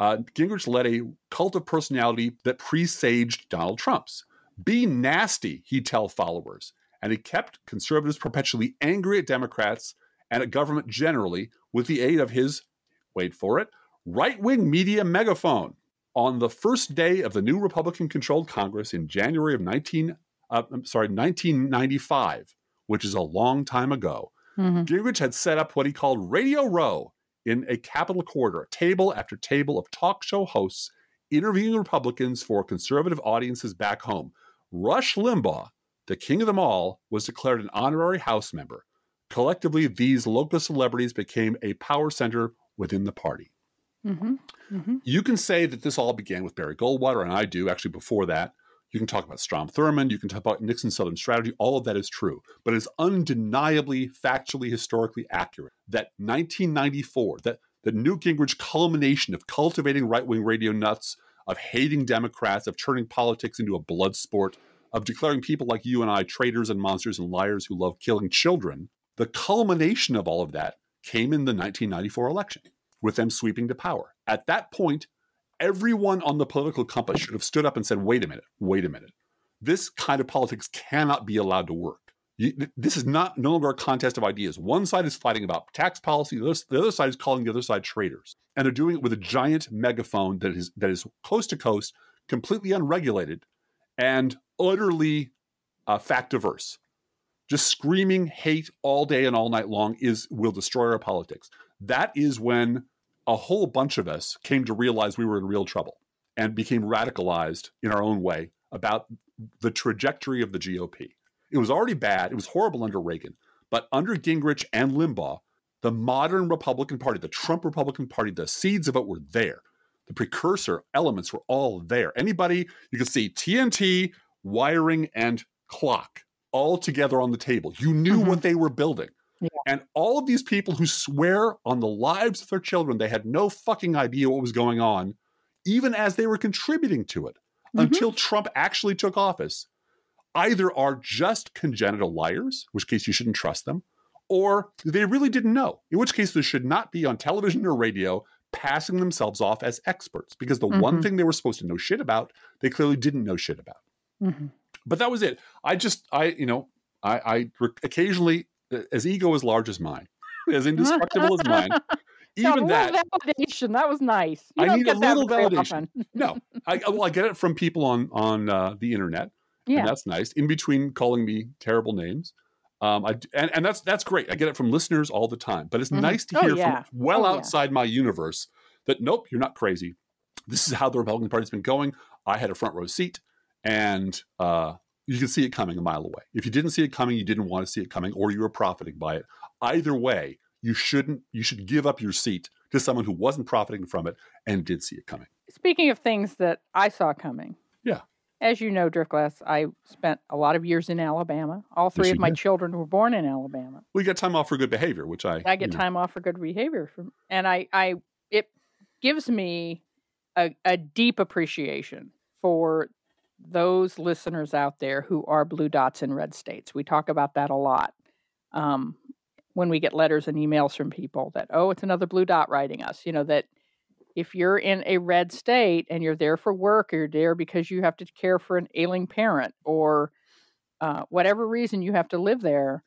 uh, Gingrich led a cult of personality that presaged Donald Trump's. Be nasty, he'd tell followers. And he kept conservatives perpetually angry at Democrats and at government generally with the aid of his, wait for it, right wing media megaphone. On the first day of the new Republican controlled Congress in January of 19, uh, I'm sorry, 1995, which is a long time ago, Mhm. Gingrich had set up what he called Radio Row in a Capitol corridor, table after table of talk show hosts interviewing Republicans for conservative audiences back home. Rush Limbaugh, the king of them all, was declared an honorary House member. Collectively, these local celebrities became a power center within the party. Mhm. Mhm. You can say that this all began with Barry Goldwater, and I do actually before that. You can talk about Strom Thurmond, you can talk about Nixon's Southern strategy. All of that is true, but it's undeniably, factually, historically accurate that 1994, that the Newt Gingrich culmination of cultivating right wing radio nuts, of hating Democrats, of turning politics into a blood sport, of declaring people like you and I traitors and monsters and liars who love killing children, the culmination of all of that came in the 1994 election with them sweeping to power. At that point, everyone on the political compass should have stood up and said, wait a minute, wait a minute. This kind of politics cannot be allowed to work. You, this is not no longer a contest of ideas. One side is fighting about tax policy, the other, the other side is calling the other side traitors. And they're doing it with a giant megaphone that is that is coast to coast, completely unregulated, and utterly uh, fact diverse. Just screaming hate all day and all night long is will destroy our politics. That is when a whole bunch of us came to realize we were in real trouble and became radicalized in our own way about the trajectory of the GOP. It was already bad. It was horrible under Reagan. But under Gingrich and Limbaugh, the modern Republican Party, the Trump Republican Party, the seeds of it were there. The precursor elements were all there. Anybody, you can see TNT, wiring, and clock all together on the table. You knew Mhm. what they were building. Yeah. And all of these people who swear on the lives of their children, they had no fucking idea what was going on, even as they were contributing to it Mhm. until Trump actually took office, either are just congenital liars, in which case you shouldn't trust them, or they really didn't know, in which case they should not be on television or radio passing themselves off as experts because the one Mhm. thing they were supposed to know shit about, they clearly didn't know shit about. Mhm. But that was it. I just, I, you know, I, I occasionally, as ego as large as mine, as indestructible as mine, even that, validation. That was nice. You I don't need a little validation. no, I, well, I get it from people on on uh, the internet, Yeah. and that's nice. In between calling me terrible names, um, I and, and that's that's great. I get it from listeners all the time. But it's Mhm. nice to Oh, hear yeah. from well Oh, yeah. outside my universe that nope, you're not crazy. This is how the Republican Party's been going. I had a front row seat, and uh, you can see it coming a mile away. If you didn't see it coming, you didn't want to see it coming, or you were profiting by it. Either way, you shouldn't. You should give up your seat to someone who wasn't profiting from it and did see it coming. Speaking of things that I saw coming. Yeah. As you know, Driftglass, I spent a lot of years in Alabama. All three you of my did. children were born in Alabama. We get time off for good behavior, which I I get you know, time off for good behavior from and I I it gives me a, a deep appreciation for those listeners out there who are blue dots in red states. We talk about that a lot. Um, when we get letters and emails from people that, oh, it's another blue dot writing us, you know, that if you're in a red state and you're there for work or you're there because you have to care for an ailing parent or uh, whatever reason you have to live there,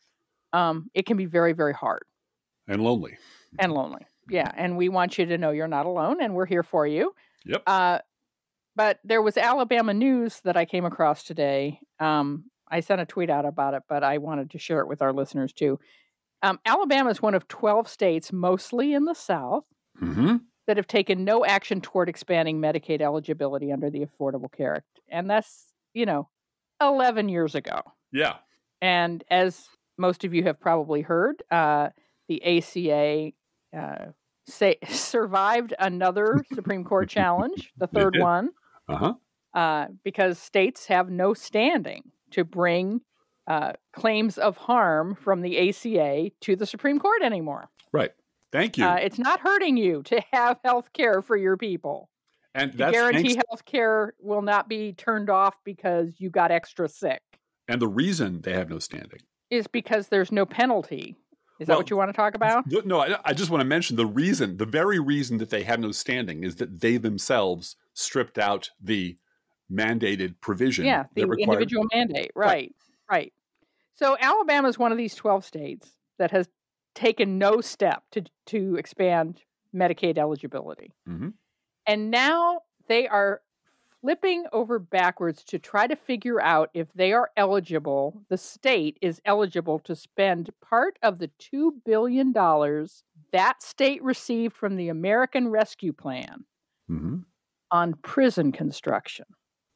um, it can be very, very hard and lonely and lonely. Yeah, and we want you to know you're not alone, and we're here for you. Yep. Uh, but there was Alabama news that I came across today. Um, I sent a tweet out about it, but I wanted to share it with our listeners too. Um, Alabama is one of 12 states, mostly in the South, mm-hmm. That have taken no action toward expanding Medicaid eligibility under the Affordable Care Act. And that's, you know, 11 years ago. Yeah. And as most of you have probably heard, uh, the ACA uh, say, survived another Supreme Court challenge, the third one, Uh-huh. uh, because states have no standing to bring uh, claims of harm from the ACA to the Supreme Court anymore. Right. Thank you. Uh, it's not hurting you to have health care for your people. and guarantee thanks- health care will not be turned off because you got extra sick. and the reason they have no standing. Is because there's no penalty. Is that what you want to talk about? No, I, I just want to mention the reason, the very reason that they have no standing is that they themselves stripped out the mandated provision. Yeah, the individual mandate. Right, right. So Alabama is one of these 12 states that has taken no step to to expand Medicaid eligibility. Mhm. And now they are flipping over backwards to try to figure out if they are eligible, the state is eligible to spend part of the 2 billion dollars that state received from the American Rescue Plan Mhm. on prison construction.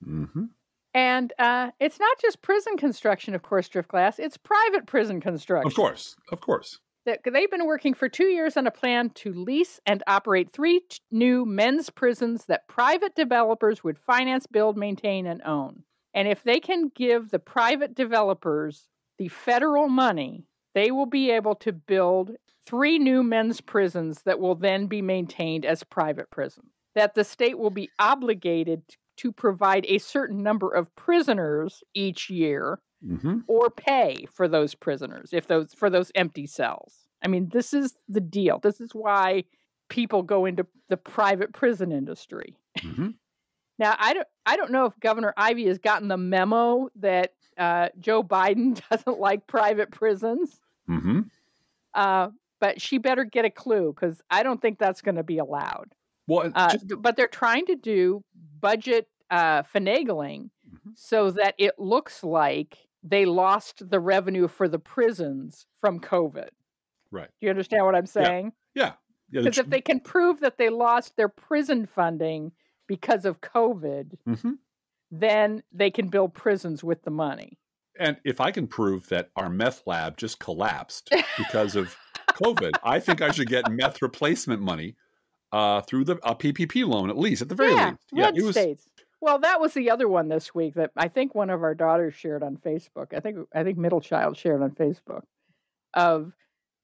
Mhm. And uh, it's not just prison construction, of course, Driftglass. It's private prison construction. Of course, of course. That- They've been working for two years on a plan to lease and operate three t- new men's prisons that private developers would finance, build, maintain, and own. And if they can give the private developers the federal money, they will be able to build three new men's prisons that will then be maintained as private prisons. That the state will be obligated to provide a certain number of prisoners each year hmm or pay for those prisoners if those for those empty cells. I mean, this is the deal. This is why people go into the private prison industry. hmm Now, I don't I don't know if Governor Ivey has gotten the memo that uh, Joe Biden doesn't like private prisons, hmm uh, but she better get a clue because I don't think that's going to be allowed. Well, Uh, just- but they're trying to do budget uh, finagling Mhm. so that it looks like they lost the revenue for the prisons from COVID. right. Do you understand what I'm saying? Yeah. Yeah. Because if they can prove that they lost their prison funding because of COVID, hmm then they can build prisons with the money. And if I can prove that our meth lab just collapsed because of COVID, I think I should get meth replacement money uh, through the a PPP loan at least, at the very yeah, least. red it was. states. Well, that was the other one this week that I think one of our daughters shared on Facebook. I think I think middle child shared on Facebook of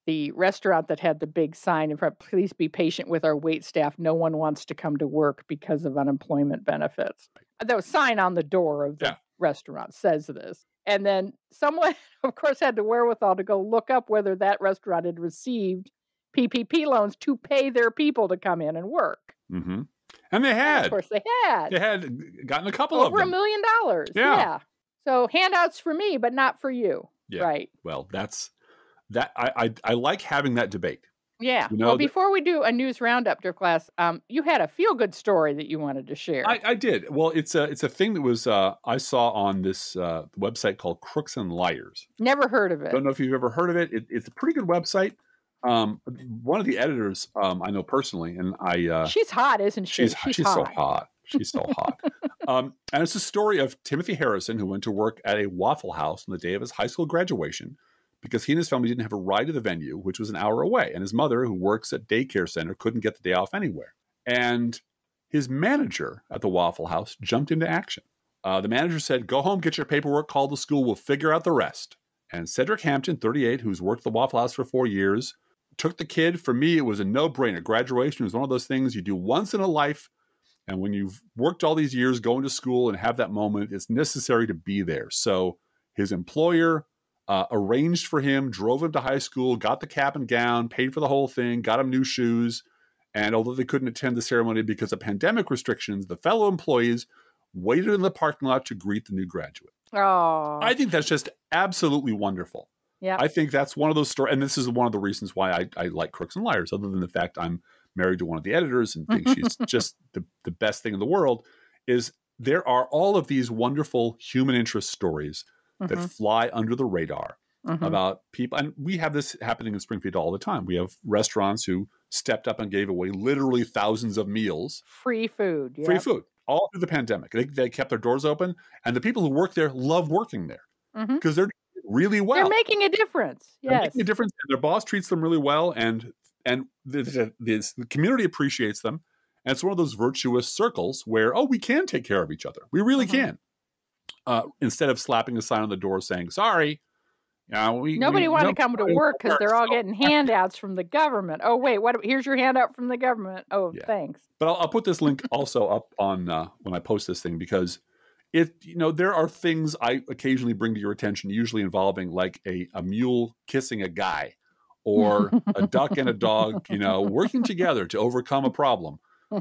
the restaurant that had the big sign in front. Please be patient with our wait staff. No one wants to come to work because of unemployment benefits. The sign on the door of the Yeah. restaurant says this. And then someone, of course, had the wherewithal to go look up whether that restaurant had received PPP loans to pay their people to come in and work. hmm And they had. Of course, they had They had gotten a couple over of a million dollars. Yeah. So handouts for me, but not for you. Yeah. Right. Well, that's that. I, I I like having that debate. Yeah. You know, well, before we do a news roundup, Driftglass, um, you had a feel good story that you wanted to share. I, I did. Well, it's a it's a thing that was uh, I saw on this uh, website called Crooks and Liars. Never heard of it. Don't know if you've ever heard of it. it it's a pretty good website. Um, one of the editors um, I know personally, and I uh, she's hot, isn't she? she's she's, so hot. She's so hot. um, and it's a story of Timothy Harrison who went to work at a Waffle House on the day of his high school graduation because he and his family didn't have a ride to the venue, which was an hour away, and his mother, who works at daycare center, couldn't get the day off anywhere. And his manager at the Waffle House jumped into action. Uh, the manager said, "Go home, get your paperwork, call the school. We'll figure out the rest." And Cedric Hampton, 38, who's worked at the Waffle House for four years, took the kid. For me, it was a no-brainer. Graduation was one of those things you do once in a life. And when you've worked all these years going to school and have that moment, it's necessary to be there. So his employer uh, arranged for him, drove him to high school, got the cap and gown, paid for the whole thing, got him new shoes. And although they couldn't attend the ceremony because of pandemic restrictions, the fellow employees waited in the parking lot to greet the new graduate. Oh, I think that's just absolutely wonderful. Yeah. I think that's one of those stories, and this is one of the reasons why I, I like Crooks and Liars, other than the fact I'm married to one of the editors and think she's just the, the best thing in the world, is there are all of these wonderful human interest stories that Mhm, fly under the radar mhm. about people. And we have this happening in Springfield all the time. We have restaurants who stepped up and gave away literally thousands of meals, free food. free food, all through the pandemic. They, they kept their doors open, and the people who work there love working there because they're doing really well. They're making a difference. They're Yes. making a difference. And their boss treats them really well, and and the, the, the, community appreciates them. And it's one of those virtuous circles where oh, we can take care of each other. We really Mhm. can. Uh, instead of slapping a sign on the door saying sorry, you know, we Nobody wanted to come to work because they're all so- getting handouts from the government. Oh wait, what? Here's your handout from the government. Oh, Yeah. thanks. But I'll, I'll put this link also up on uh, when I post this thing because it you know there are things I occasionally bring to your attention, usually involving like a, a mule kissing a guy or a duck and a dog, you know, working together to overcome a problem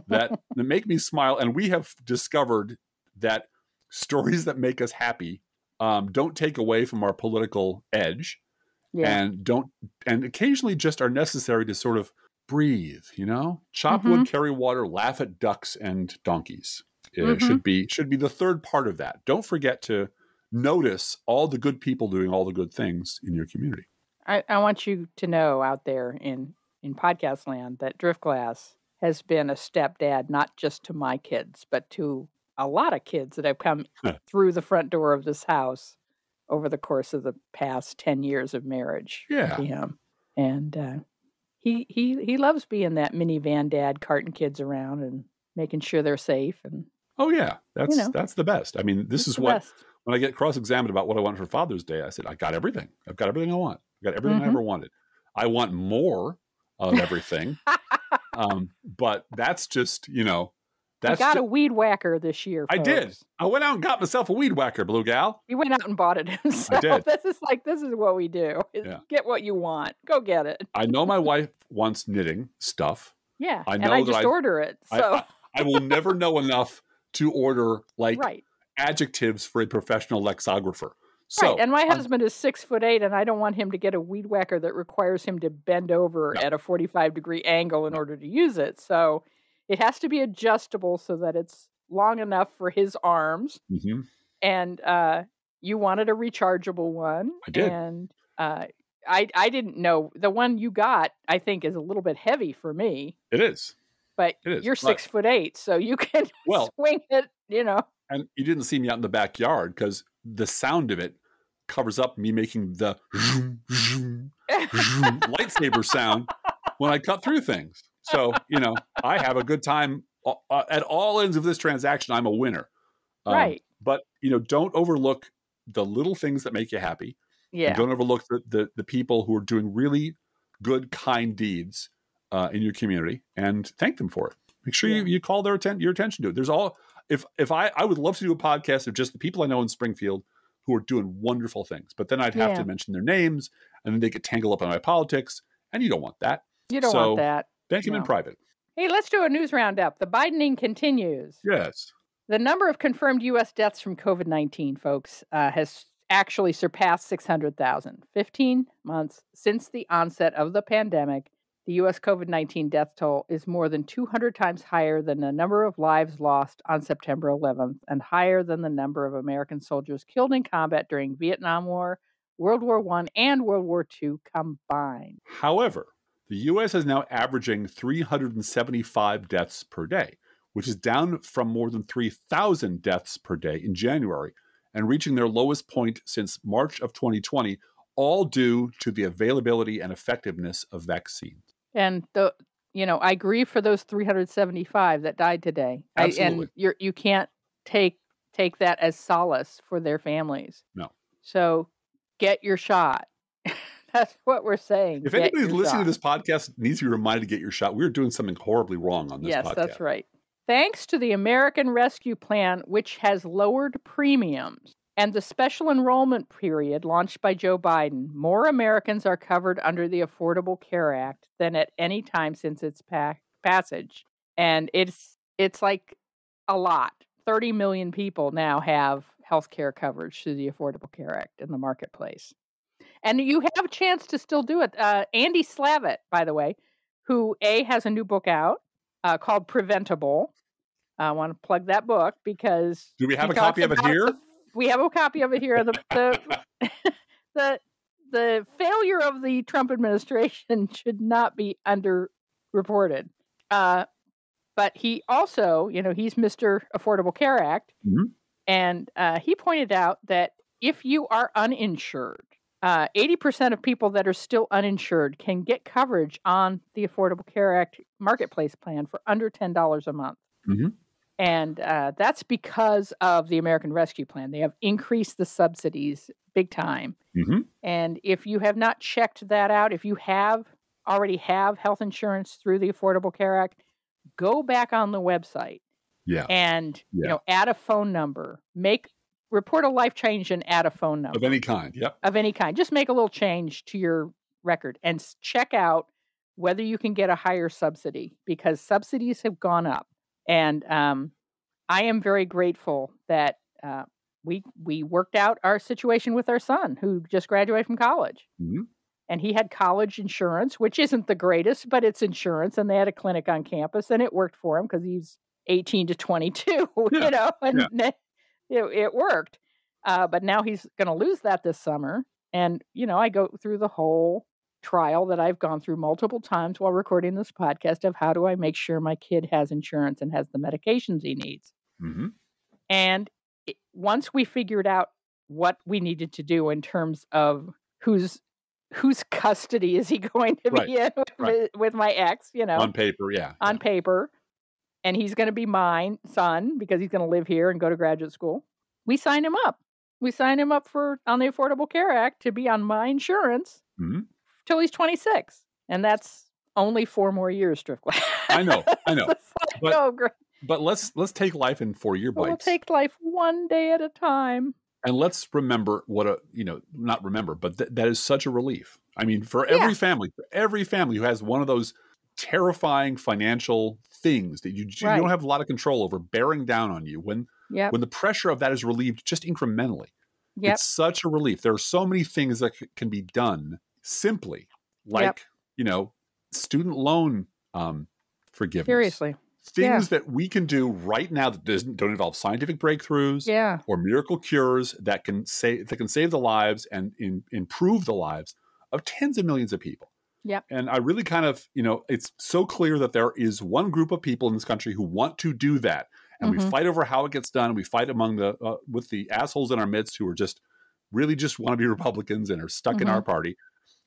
that, that make me smile. And we have discovered that stories that make us happy um, don't take away from our political edge yeah. and don't and occasionally just are necessary to sort of breathe you know chop Mm-hmm. wood carry water laugh at ducks and donkeys It Mhm. should be should be the third part of that don't forget to notice all the good people doing all the good things in your community I, I want you to know out there in in podcast land that Driftglass has been a stepdad not just to my kids, but to a lot of kids that have come through the front door of this house over the course of the past ten years of marriage. Yeah. to him, and uh, he he he loves being that minivan dad, carting kids around and making sure they're safe. And oh yeah that's know. that's the best i mean this is what best. when i get cross-examined about what i want for father's day i said i got everything i've got everything i want i've got everything i Mhm. ever wanted i want more of everything um, but that's just you know I got ju- a weed whacker this year. I did. I went out and got myself a weed whacker, blue gal. He went out and bought it himself. did. This is like this is what we do. Yeah. Get what you want. Go get it. I know my wife wants knitting stuff. Yeah. I and know I that just I- order it. I- So I will never know enough to order like right. adjectives for a professional lexicographer. So right. And my husband is six foot eight and I don't want him to get a weed whacker that requires him to bend over No. at a forty five degree angle in order to use it. So it has to be adjustable so that it's long enough for his arms. Mhm. And uh you wanted a rechargeable one. I did. And uh I I didn't know the one you got I think is a little bit heavy for me. it is. But you're six foot eight, so you can Well- swing it. You know, And you didn't see me out in the backyard because the sound of it covers up me making the lightsaber sound when I cut through things. So, you know, I have a good time uh, at all ends of this transaction. I'm a winner. Um, right? But, you know, don't overlook the little things that make you happy. And Yeah, don't overlook the, the, the people who are doing really good, kind deeds uh, in your community and thank them for it. Make sure you, Yeah. you call their atten- your attention to it. There's all, if, if I, I would love to do a podcast of just the people I know in Springfield who are doing wonderful things, but then I'd have Yeah. to mention their names and then they get tangled up in my politics. And you don't want that. you don't so- want that. Thank them in private. Hey, let's do a news roundup. The Bidening continues. Yes. The number of confirmed U.S. deaths from COVID 19, folks, uh, has actually surpassed 600,000. 15 months since the onset of the pandemic, the U.S. COVID 19 death toll is more than 200 times higher than the number of lives lost on September 11th and higher than the number of American soldiers killed in combat during Vietnam War, World War I, and World War II combined. However, the U.S. is now averaging 375 deaths per day, which is down from more than 3,000 deaths per day in January and reaching their lowest point since March of 2020, all due to the availability and effectiveness of vaccines. And the you know, I grieve for those 375 that died today. I, Absolutely. and you're you can't take take that as solace for their families. No. So get your shot. That's what we're saying. If anybody's listening shot. to this podcast needs to be reminded to get your shot, we're doing something horribly wrong on this yes, podcast. that's right. Thanks to the American Rescue Plan, which has lowered premiums, and the special enrollment period launched by Joe Biden, more Americans are covered under the Affordable Care Act than at any time since its pa- passage. And it's it's like a lot. 30 million people now have health care coverage through the Affordable Care Act in the marketplace. And you have a chance to still do it. Uh, Andy Slavitt, by the way, who A has a new book out uh, called Preventable. I want to plug that book because do we have a copy of it here? The, we have a copy of it here. The the, the the failure of the Trump administration should not be underreported. Uh, but he also, you know, he's Mr. Affordable Care Act, mm-hmm. and uh, he pointed out that if you are uninsured, uh, 80% of people that are still uninsured can get coverage on the Affordable Care Act marketplace plan for under $10 a month. Mm-hmm. And uh, that's because of the American Rescue Plan. They have increased the subsidies big time. Mm-hmm. And if you have not checked that out, if you have already have health insurance through the Affordable Care Act, go back on the website. Yeah. And yeah. you know, add a phone number. Make report a life change and add a phone number of any kind. Yep. Of any kind. Just make a little change to your record and check out whether you can get a higher subsidy because subsidies have gone up. And um, I am very grateful that uh, we we worked out our situation with our son who just graduated from college. Mm-hmm. And he had college insurance, which isn't the greatest, but it's insurance. And they had a clinic on campus, and it worked for him because he's 18 to 22, yeah. you know, and yeah. it, it, worked. Uh, but now he's going to lose that this summer. And, you know, I go through the whole trial that I've gone through multiple times while recording this podcast of how do I make sure my kid has insurance and has the medications he needs. Mm-hmm. And it, once we figured out what we needed to do in terms of whose whose custody is he going to right. be in with, right. with, my ex, you know, on paper, yeah, on paper, and he's going to be mine son because he's going to live here and go to graduate school. We signed him up. We signed him up for on the Affordable Care Act to be on my insurance mm-hmm. Till he's 26, and that's only four more years. I know, I know. like, but, oh, great. but let's let's take life in four year bites. We'll take life one day at a time. And let's remember what a you know not remember, but th- that is such a relief. I mean, for every Yeah. family, for every family who has one of those terrifying financial things that you, you don't have a lot of control over bearing down on you when Yep. when the pressure of that is relieved just incrementally. Yep. It's such a relief. There are so many things that c- can be done simply, like Yep. you know, student loan um, forgiveness. Seriously. things that we can do right now that doesn't don't involve scientific breakthroughs Yeah. or miracle cures that can save that can save the lives and in, improve the lives of tens of millions of people. Yep. And I really kind of, you know, it's so clear that there is one group of people in this country who want to do that, and we Mhm. fight over how it gets done. We fight among the uh, with the assholes in our midst who are just really just want to be Republicans and are stuck in Mhm. our party,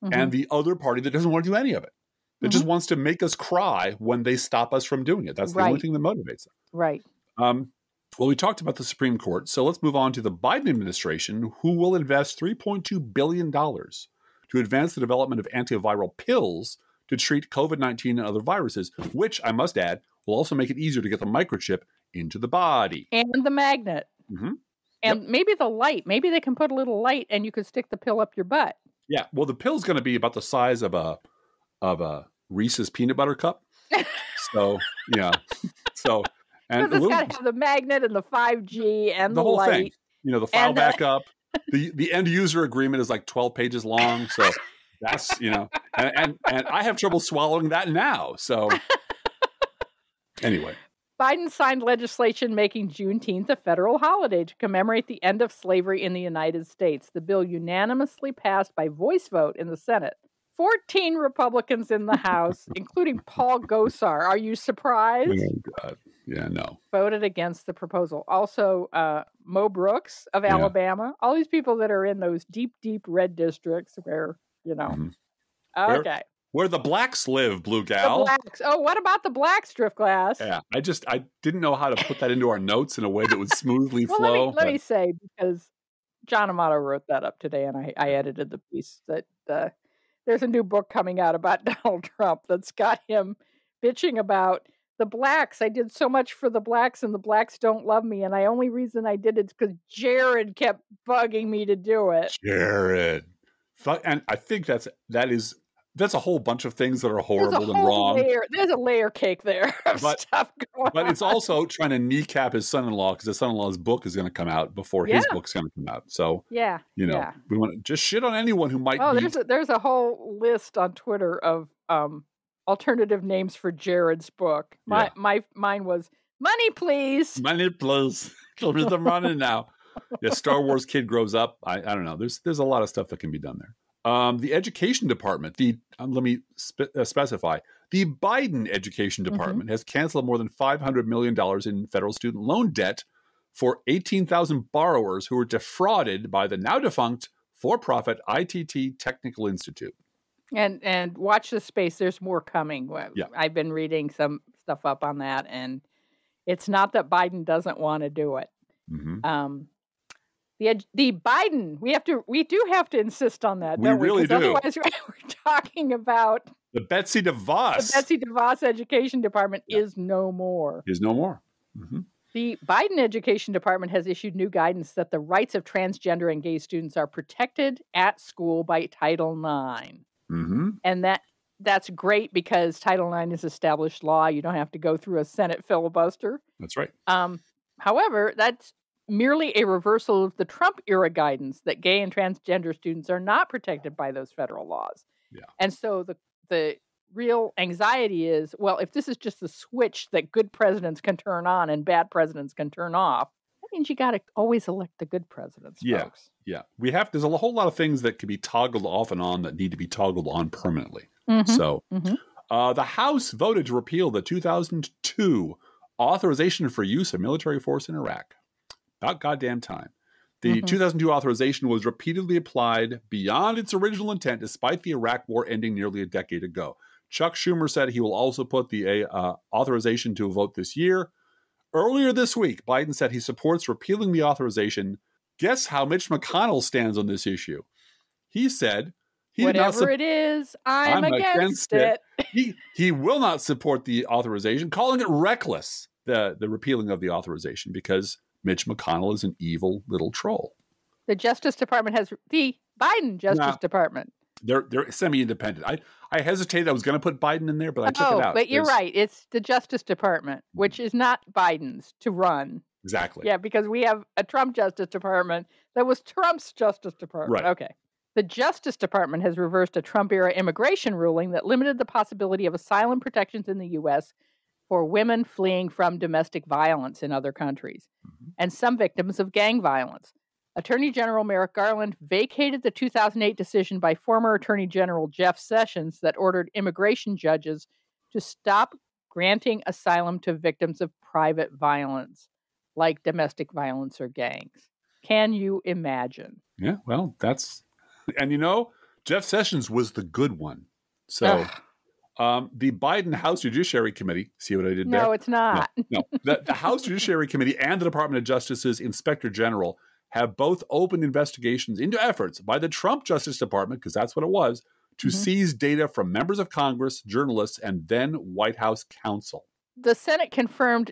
Mhm. and the other party that doesn't want to do any of it. That just wants to make us cry when they stop us from doing it. That's the only thing that motivates them. right. Um, well, we talked about the Supreme Court, so let's move on to the Biden administration, who will invest $3.2 billion to advance the development of antiviral pills to treat COVID 19 and other viruses, which I must add will also make it easier to get the microchip into the body. And the magnet. Mhm. And maybe the light. Maybe they can put a little light and you could stick the pill up your butt. Yeah, well, the pill's going to be about the size of a of a Reese's peanut butter cup. So, yeah. So, and it's little, got to have the magnet and the 5G and the, the whole light. thing. You know, the file And, uh, backup. the the end user agreement is like 12 pages long. So that's, you know, and, and and I have trouble swallowing that now. So anyway. Biden signed legislation making Juneteenth a federal holiday to commemorate the end of slavery in the United States. The bill unanimously passed by voice vote in the Senate. 14 Republicans in the House, including Paul Gosar. Are you surprised? Oh God. Yeah, no. Voted against the proposal. Also, uh, Mo Brooks of Yeah. Alabama. All these people that are in those deep, deep red districts where, you know. Mhm. Okay. Where the blacks live, blue The gal. blacks. Oh, what about the blacks, Driftglass? Yeah, I just I didn't know how to put that into our notes in a way that would smoothly Well, flow. let me, let but- me say because John Amato wrote that up today, and I, I edited the piece that uh, there's a new book coming out about Donald Trump that's got him bitching about the blacks. I did so much for the blacks, and the blacks don't love me, and I only reason I did it is because Jared kept bugging me to do it. Jared. And I think that's that is that's a whole bunch of things that are horrible and wrong. layer. There's a layer cake there of But- stuff going But it's also trying to kneecap his son-in-law because his son-in-law's book is going to come out before his Yeah. book's going to come out. So yeah. you know, Yeah. we want to just shit on anyone who might Oh, be. there's a, there's a whole list on Twitter of um, alternative names for Jared's book. My Yeah. my mine was money, please. Money, please. Give me the money now. Yeah, Star Wars kid grows up. I, I don't know. There's there's a lot of stuff that can be done there. Um, the education department. The um, let me spe- uh, specify. The Biden education Mhm. department has canceled more than 500 million dollars in federal student loan debt for 18,000 borrowers who were defrauded by the now defunct for-profit ITT Technical Institute. And and watch the space. There's more coming. Yeah. I've been reading some stuff up on that, and it's not that Biden doesn't want to do it. Mhm. Um, the the Biden. We have to. We do have to insist on that. We really 'Cause do. Otherwise, we're talking about The Betsy DeVos the Betsy DeVos Education Department Yeah. is no more. is no more. Mhm. The Biden Education Department has issued new guidance that the rights of transgender and gay students are protected at school by Title IX. Mhm. And that that's great because Title IX is established law. You don't have to go through a Senate filibuster. That's right. Um, however, that's merely a reversal of the Trump era guidance that gay and transgender students are not protected by those federal laws. Yeah. And so the the real anxiety is, well, if this is just a switch that good presidents can turn on and bad presidents can turn off, that means you got to always elect the good presidents, Yeah. folks. Yeah, we have. There's a whole lot of things that can be toggled off and on that need to be toggled on permanently. Mhm. So, Mhm. uh, the House voted to repeal the 2002 authorization for use of military force in Iraq. About goddamn time. The Mhm. 2002 authorization was repeatedly applied beyond its original intent, despite the Iraq War ending nearly a decade ago. Chuck Schumer said he will also put the uh, authorization to a vote this year. Earlier this week, Biden said he supports repealing the authorization. Guess how Mitch McConnell stands on this issue? He said he Whatever sup- it is, I'm, I'm against, against it. it. he he will not support the authorization, calling it reckless the the repealing of the authorization because Mitch McConnell is an evil little troll. The Justice Department has the Biden Justice Nah. Department. They're they're semi independent. I I hesitated. I was going to put Biden in there, but I took oh, it out. but you're right. It's the Justice Department, mm-hmm. which is not Biden's to run. Exactly. Yeah, because we have a Trump Justice Department that was Trump's Justice Department. Right. Okay. The Justice Department has reversed a Trump era immigration ruling that limited the possibility of asylum protections in the U.S. for women fleeing from domestic violence in other countries Mhm. and some victims of gang violence. Attorney General Merrick Garland vacated the 2008 decision by former Attorney General Jeff Sessions that ordered immigration judges to stop granting asylum to victims of private violence like domestic violence or gangs. Can you imagine? Yeah. Well, that's and you know Jeff Sessions was the good one. So Ugh. Um, the Biden House Judiciary Committee. See what I did there? No, it's not. no, the, the House Judiciary Committee and the Department of Justice's Inspector General have both opened investigations into efforts by the Trump Justice Department, because that's what it was, to Mhm. seize data from members of Congress, journalists, and then White House counsel. The Senate confirmed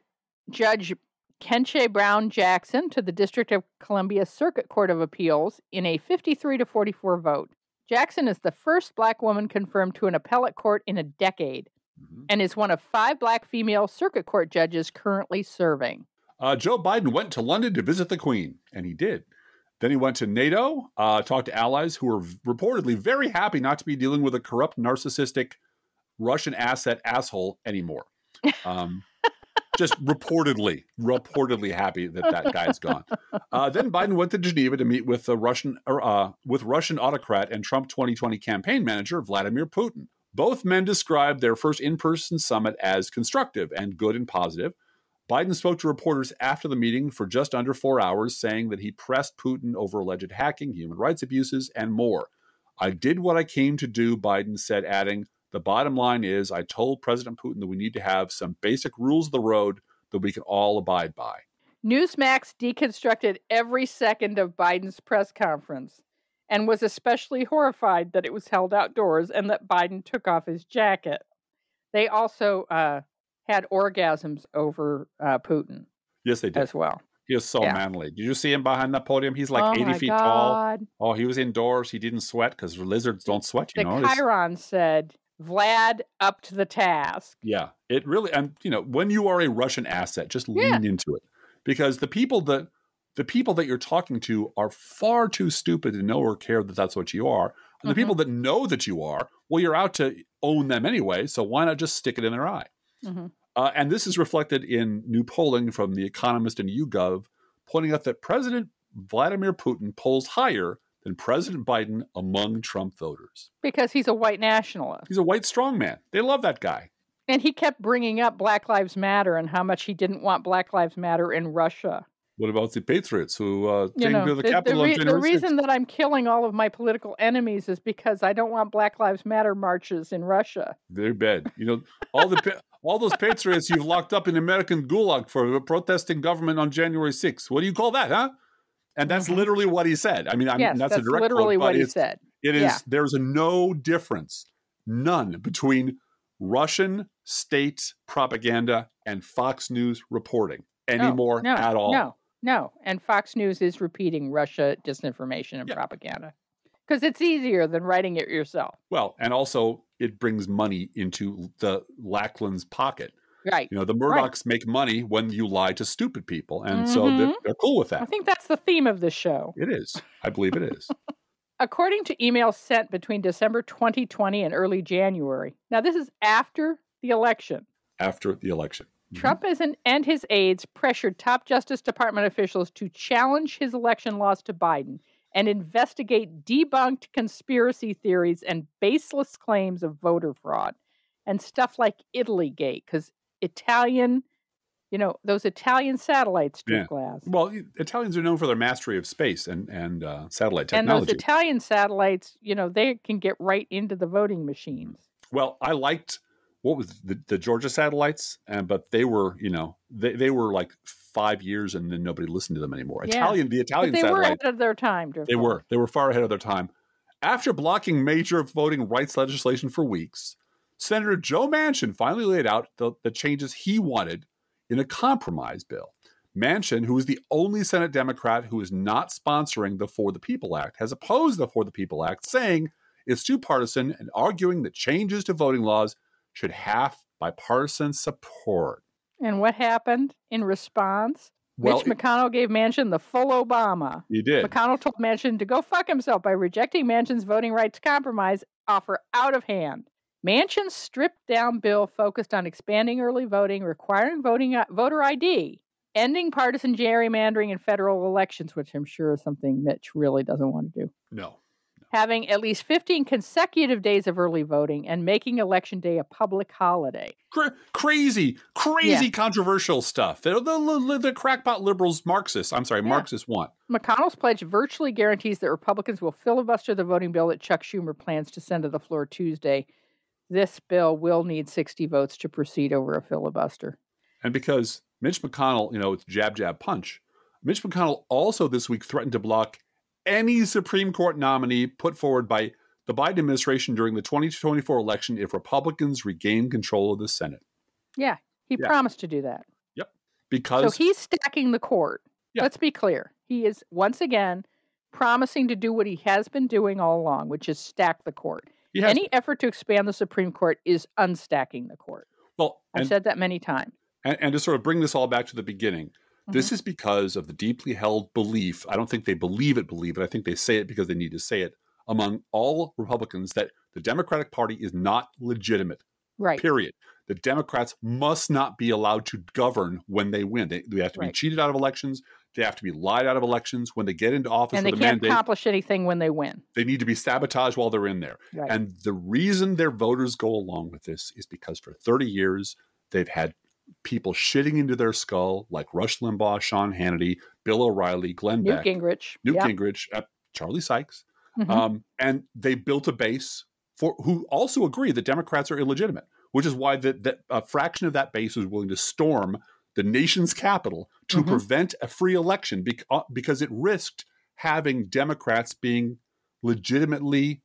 Judge Ketanji Brown Jackson to the District of Columbia Circuit Court of Appeals in a 53 to 44 vote. Jackson is the first black woman confirmed to an appellate court in a decade Mhm. and is one of five black female circuit court judges currently serving. Uh, Joe Biden went to London to visit the Queen, and he did. Then he went to NATO, uh, talked to allies who were reportedly very happy not to be dealing with a corrupt, narcissistic Russian asset asshole anymore. Um, just reportedly, reportedly happy that that guy's gone. Uh, then Biden went to Geneva to meet with the Russian, uh, with Russian autocrat and Trump 2020 campaign manager Vladimir Putin. Both men described their first in-person summit as constructive and good and positive. Biden spoke to reporters after the meeting for just under four hours, saying that he pressed Putin over alleged hacking, human rights abuses, and more. I did what I came to do, Biden said, adding, The bottom line is I told President Putin that we need to have some basic rules of the road that we can all abide by. Newsmax deconstructed every second of Biden's press conference and was especially horrified that it was held outdoors and that Biden took off his jacket. They also uh, had orgasms over uh, Putin Yes, they did. as well. He was so Yeah. manly. Did you see him behind that podium? He's like oh 80 my feet tall. Oh, he was indoors. He didn't sweat because lizards don't sweat, you The know. Chiron said, Vlad up to the task. Yeah, it really, and you know, when you are a Russian asset, just Yeah. lean into it because the people that the people that you're talking to are far too stupid to know or care that that's what you are. And the Mhm. people that know that you are, well, you're out to own them anyway. So why not just stick it in their eye? Mhm. Uh, and this is reflected in new polling from The Economist and YouGov, pointing out that President Vladimir Putin polls higher than President Biden among Trump voters. Because he's a white nationalist. He's a white strongman. They love that guy. And he kept bringing up Black Lives Matter and how much he didn't want Black Lives Matter in Russia. What about the Patriots who uh, came know, to the the, the, Capitol re- the January 6th? reason that I'm killing all of my political enemies is because I don't want Black Lives Matter marches in Russia. They're bad. You know, all the all those patriots you've locked up in American gulag for protesting government on January 6th. What do you call that, huh? And that's Mhm. literally what he said. I mean, I'm, yes, that's, that's, a direct literally quote, what but he said. It is Yeah. there's a no difference, none between Russian state propaganda and Fox News reporting anymore no, at all. No, no. And Fox News is repeating Russia disinformation and Yeah. propaganda because it's easier than writing it yourself. Well, and also it brings money into the Lachlan's pocket. Right. You know, the Murdochs make money when you lie to stupid people, and so they're, Mhm. they're cool with that. I think that's the theme of the show. It is. I believe it is. According to emails sent between December 2020 and early January. Now, this is after the election. After the election, Mhm. Trump is an, and his aides pressured top Justice Department officials to challenge his election loss to Biden and investigate debunked conspiracy theories and baseless claims of voter fraud and stuff like Italy-gate, because Italian, you know, those Italian satellites Yeah. glass. Well, Italians are known for their mastery of space and and uh, satellite technology. And those. Italian satellites, you know, they can get right into the voting machines. well, I liked what was the, the Georgia satellites, and but they were you know they, they were like five years, and then nobody listened to them anymore. Yeah. Italian, the Italian But they were ahead of their time. They were. They were far ahead of their time. After blocking major voting rights legislation for weeks, Senator Joe Manchin finally laid out the, the changes he wanted in a compromise bill. Manchin, who is the only Senate Democrat who is not sponsoring the For the People Act, has opposed the For the People Act, saying it's too partisan and arguing that changes to voting laws should have bipartisan support. And what happened in response? Well, Mitch McConnell gave Manchin the full Obama. he did. McConnell told Manchin to go fuck himself by rejecting Manchin's voting rights compromise offer out of hand. Manchin's stripped down bill focused on expanding early voting, requiring voting uh, voter ID, ending partisan gerrymandering in federal elections, which I'm sure is something Mitch really doesn't want to do. No. Having at least 15 consecutive days of early voting and making election day a public holiday. Cra- crazy, crazy controversial stuff. The, the, the, the crackpot liberals, Marxists, I'm sorry, Yeah. Marxists want. McConnell's pledge virtually guarantees that Republicans will filibuster the voting bill that Chuck Schumer plans to send to the floor Tuesday. This bill will need 60 votes to proceed over a filibuster. And because Mitch McConnell, you know, it's jab, jab, punch, Mitch McConnell also this week threatened to block any Supreme Court nominee put forward by the Biden administration during the 2024 election if Republicans regain control of the Senate. Yeah, he Yeah. promised to do that. Yep. Because So he's stacking the court. Yeah. Let's be clear. He is once again promising to do what he has been doing all along, which is stack the court. Any effort to expand the Supreme Court is unstacking the court. well, I've and, said that many times. and, and to sort of bring this all back to the beginning, Mm-hmm. This is because of the deeply held belief. I don't think they believe it, believe it. I think they say it because they need to say it among all Republicans that the Democratic Party is not legitimate. Right. Period. The Democrats must not be allowed to govern when they win. They, they have to be cheated out of elections. They have to be lied out of elections. When they get into office And they with can't mandate, accomplish anything when they win. they need to be sabotaged while they're in there. Right. And the reason their voters go along with this is because for 30 years, they've had people shitting into their skull like Rush Limbaugh, Sean Hannity, Bill O'Reilly, Glenn Newt Beck, Gingrich. Newt yeah. Gingrich, uh, Charlie Sykes. Mhm. Um, and they built a base for who also agree that Democrats are illegitimate, which is why that a fraction of that base was willing to storm the nation's capital to Mhm. prevent a free election uh, because it risked having Democrats being legitimately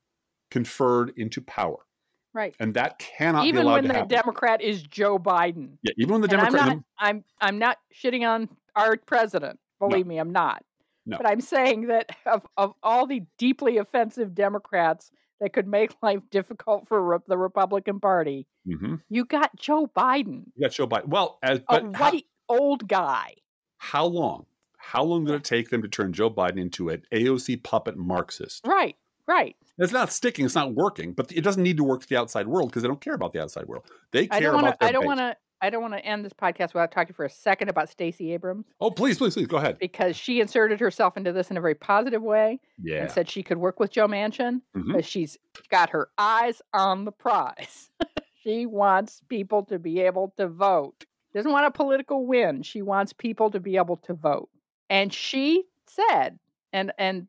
conferred into power. right. And that cannot be Even when the happen. Democrat is Joe Biden. yeah, even when the And I'm Democrat not, I'm, I'm not shitting on our president, Believe me, I'm not. No. But I'm saying that of, of all the deeply offensive Democrats that could make life difficult for re- the Republican Party, hmm you got Joe Biden, You got Joe Biden. Well, as, a but how, white old guy. how long? How long did it take them to turn Joe Biden into an AOC puppet Marxist? Right, right. It's not sticking. It's not working. But it doesn't need to work to the outside world because they don't care about the outside world. They care I don't about want to. their I don't want to. I don't want to end this podcast without talking for a second about Stacey Abrams Oh, please, please, please go ahead. because she inserted herself into this in a very positive way Yeah. and said she could work with Joe Manchin, Mhm. but she's got her eyes on the prize. she wants people to be able to vote. Doesn't want a political win. She wants people to be able to vote. And she said, and and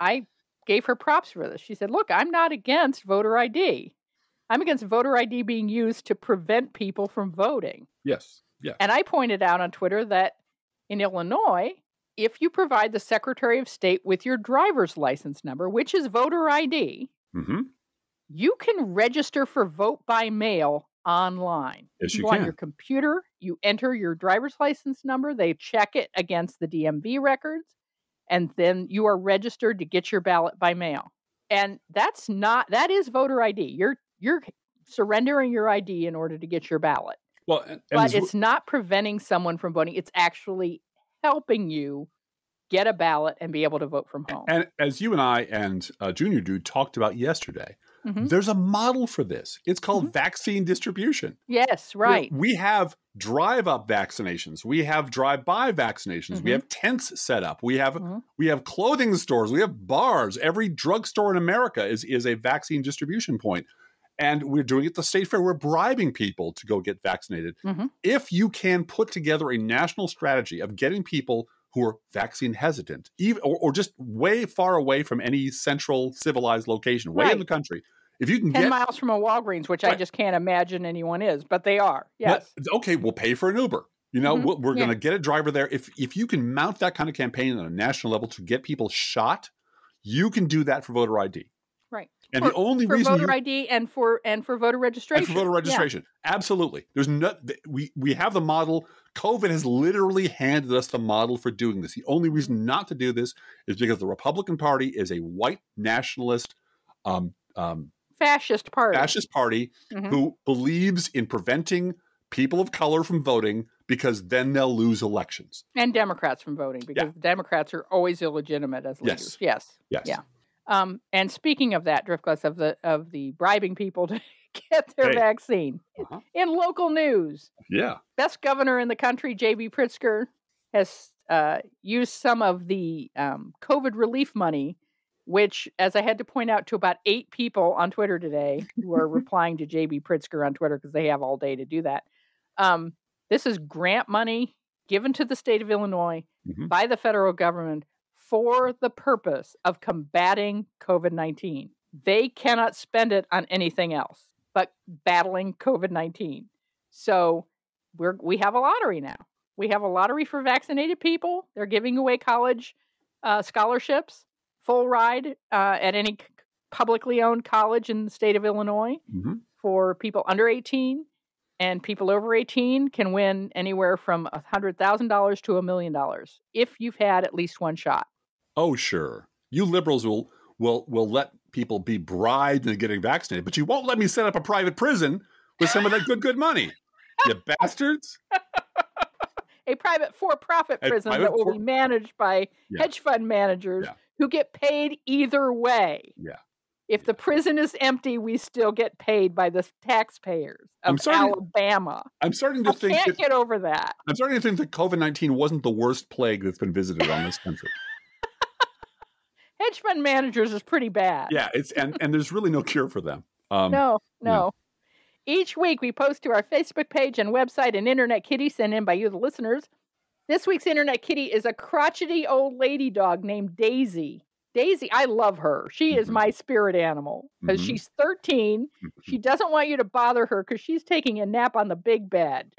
I gave her props for this. She said, "Look, I'm not against voter ID. I'm against voter ID being used to prevent people from voting." Yes. Yeah. And I pointed out on Twitter that in Illinois, if you provide the Secretary of State with your driver's license number, which is voter ID, hmm you can register for vote by mail online. Yes, you go on your computer, you enter your driver's license number, they check it against the DMV records, and then you are registered to get your ballot by mail. And that's not that is voter ID. You're you're surrendering your ID in order to get your ballot Well, and, and but it's not preventing someone from voting. It's actually helping you get a ballot and be able to vote from home. and as you and I and uh, Junior Dude talked about yesterday, Mhm. there's a model for this. It's called vaccine distribution. Yes, right. We have drive up vaccinations. We have drive by vaccinations. We Mhm. have tents set up. We have Mhm. we have clothing stores. We have bars. Every drugstore in America is is a vaccine distribution point. And we're doing it at the state fair. We're bribing people to go get vaccinated. Mhm. If you can put together a national strategy of getting people who are vaccine hesitant, even or, or just way far away from any central civilized location, way in the country, if you can 10 get miles from a Walgreens, which I just can't imagine anyone is, but they are. Yes. Okay, we'll pay for an Uber. You know, Mhm. we're, we're Yeah. going to get a driver there. If if you can mount that kind of campaign on a national level to get people shot, you can do that for voter ID. And For- the only for reason voter you ID and for and for voter registration. and for voter Yeah. registration, absolutely. There's no we we have the model. COVID has literally handed us the model for doing this. The only Mm-hmm. reason not to do this is because the Republican Party is a white nationalist, um, um, Fascist party. fascist party Mhm. who believes in preventing people of color from voting because then they'll lose elections. and Democrats from voting because Democrats are always illegitimate as leaders. Yes. Yes. Yes. Yeah. Um, and speaking of that, Driftglass of the of the bribing people to get their Hey. vaccine Uh-huh. in local news, Yeah. best governor in the country, J.B. Pritzker, has uh, used some of the um, COVID relief money, which, as I had to point out to about eight people on Twitter today who are replying to J.B. Pritzker on Twitter because they have all day to do that. Um, this is grant money given to the state of Illinois Mhm. by the federal government for the purpose of combating COVID 19. They cannot spend it on anything else but battling COVID 19. So we're, we have a lottery now. We have a lottery for vaccinated people. They're giving away college uh, scholarships, full ride uh, at any publicly owned college in the state of Illinois Mhm. for people under 18 and people over 18 can win anywhere from $100,000 to a million dollars if you've had at least one shot. Oh, sure. You liberals will will will let people be bribed into getting vaccinated, but you won't let me set up a private prison with some of that good good money. You bastards. A private for profit prison private that will be managed by Yeah. hedge fund managers Yeah. who get paid either way. Yeah. If the prison is empty, we still get paid by the taxpayers I'm of starting- Alabama. I'm starting to I think can't that, get over that. I'm starting to think that COVID nineteen wasn't the worst plague that's been visited on this country. Hedge fund managers is pretty bad. yeah, it's and and there's really no cure for them. Um, no, no. no. Each week we post to our Facebook page and website an Internet Kitty sent in by you, the listeners. This week's Internet Kitty is a crotchety old lady dog named Daisy. Daisy, I love her. She is Mhm. my spirit animal because Mhm. she's 13. She doesn't want you to bother her because she's taking a nap on the big bed.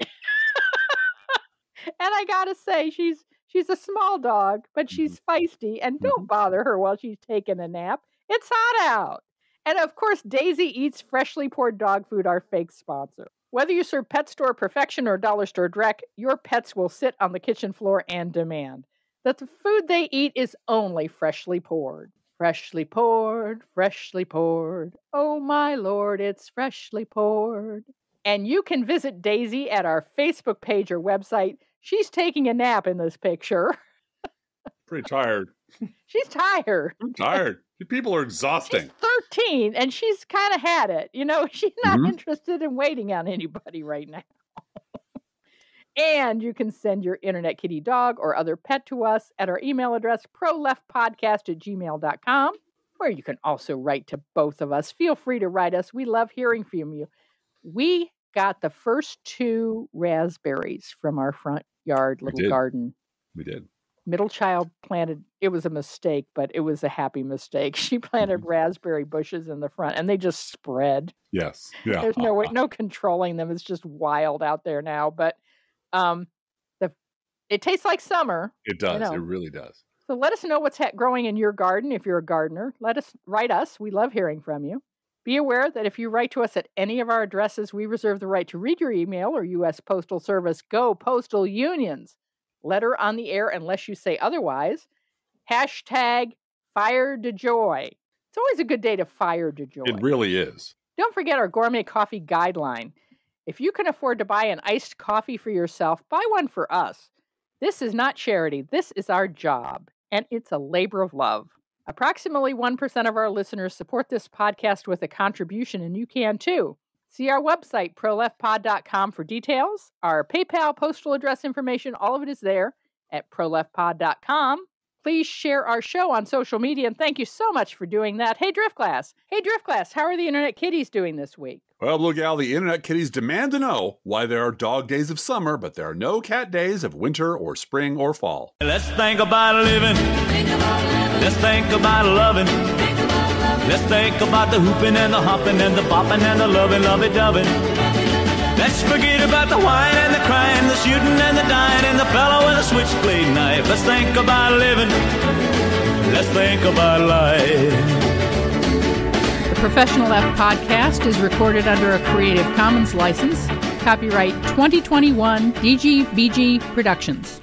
and I gotta say, she's she's a small dog, but she's mm-hmm. feisty. And don't mm-hmm. bother her while she's taking a nap. It's hot out. And of course, Daisy eats freshly poured dog food, our fake sponsor. Whether you serve pet store perfection or dollar store dreck, your pets will sit on the kitchen floor and demand. that the food they eat is only freshly poured. Freshly poured, freshly poured. Oh my lord, it's freshly poured. And you can visit Daisy at our Facebook page or website. She's taking a nap in this picture. Pretty tired. She's tired. I'm tired. People are exhausting. She's 13 and she's kind of had it. You know, she's not mm-hmm. interested in waiting on anybody right now. and you can send your internet kitty dog or other pet to us at our email address, proleftpodcast at gmail.com, where you can also write to both of us. Feel free to write us. We love hearing from you. We got the first two raspberries from our front yard little garden. We did. Middle child planted it was a mistake but it was a happy mistake. She planted mm-hmm. raspberry bushes in the front and they just spread. Yes. Yeah. There's no way no controlling them it's just wild out there now but um the it tastes like summer it does you know. it really does. So let us know what's ha- growing in your garden if you're a gardener. Let us write us we love hearing from you be aware that if you write to us at any of our addresses, we reserve the right to read your email or U.S. Postal Service Go Postal Unions letter on the air unless you say otherwise. Hashtag fire to joy. It's always a good day to fire to joy. It really is. Don't forget our gourmet coffee guideline. If you can afford to buy an iced coffee for yourself, buy one for us. This is not charity, this is our job, and it's a labor of love. Approximately 1% of our listeners support this podcast with a contribution, and you can too. See our website, proleftpod.com, for details. Our PayPal postal address information, all of it is there at proleftpod.com. Please share our show on social media, and thank you so much for doing that. Hey, Drift Driftglass. Hey, Drift Driftglass, how are the Internet Kitties doing this week? Well, look, Al, the Internet Kitties demand to know why there are dog days of summer, but there are no cat days of winter or spring or fall. Let's think about living. Think about living. Let's think about loving. Let's think about the hooping and the hopping and the bopping and the loving, lovey doving. Let's forget about the wine and the crime, the shooting and the dying, and the fellow with a switchblade knife. Let's think about living. Let's think about life. The Professional Left podcast is recorded under a Creative Commons license. Copyright 2021 DGBG Productions.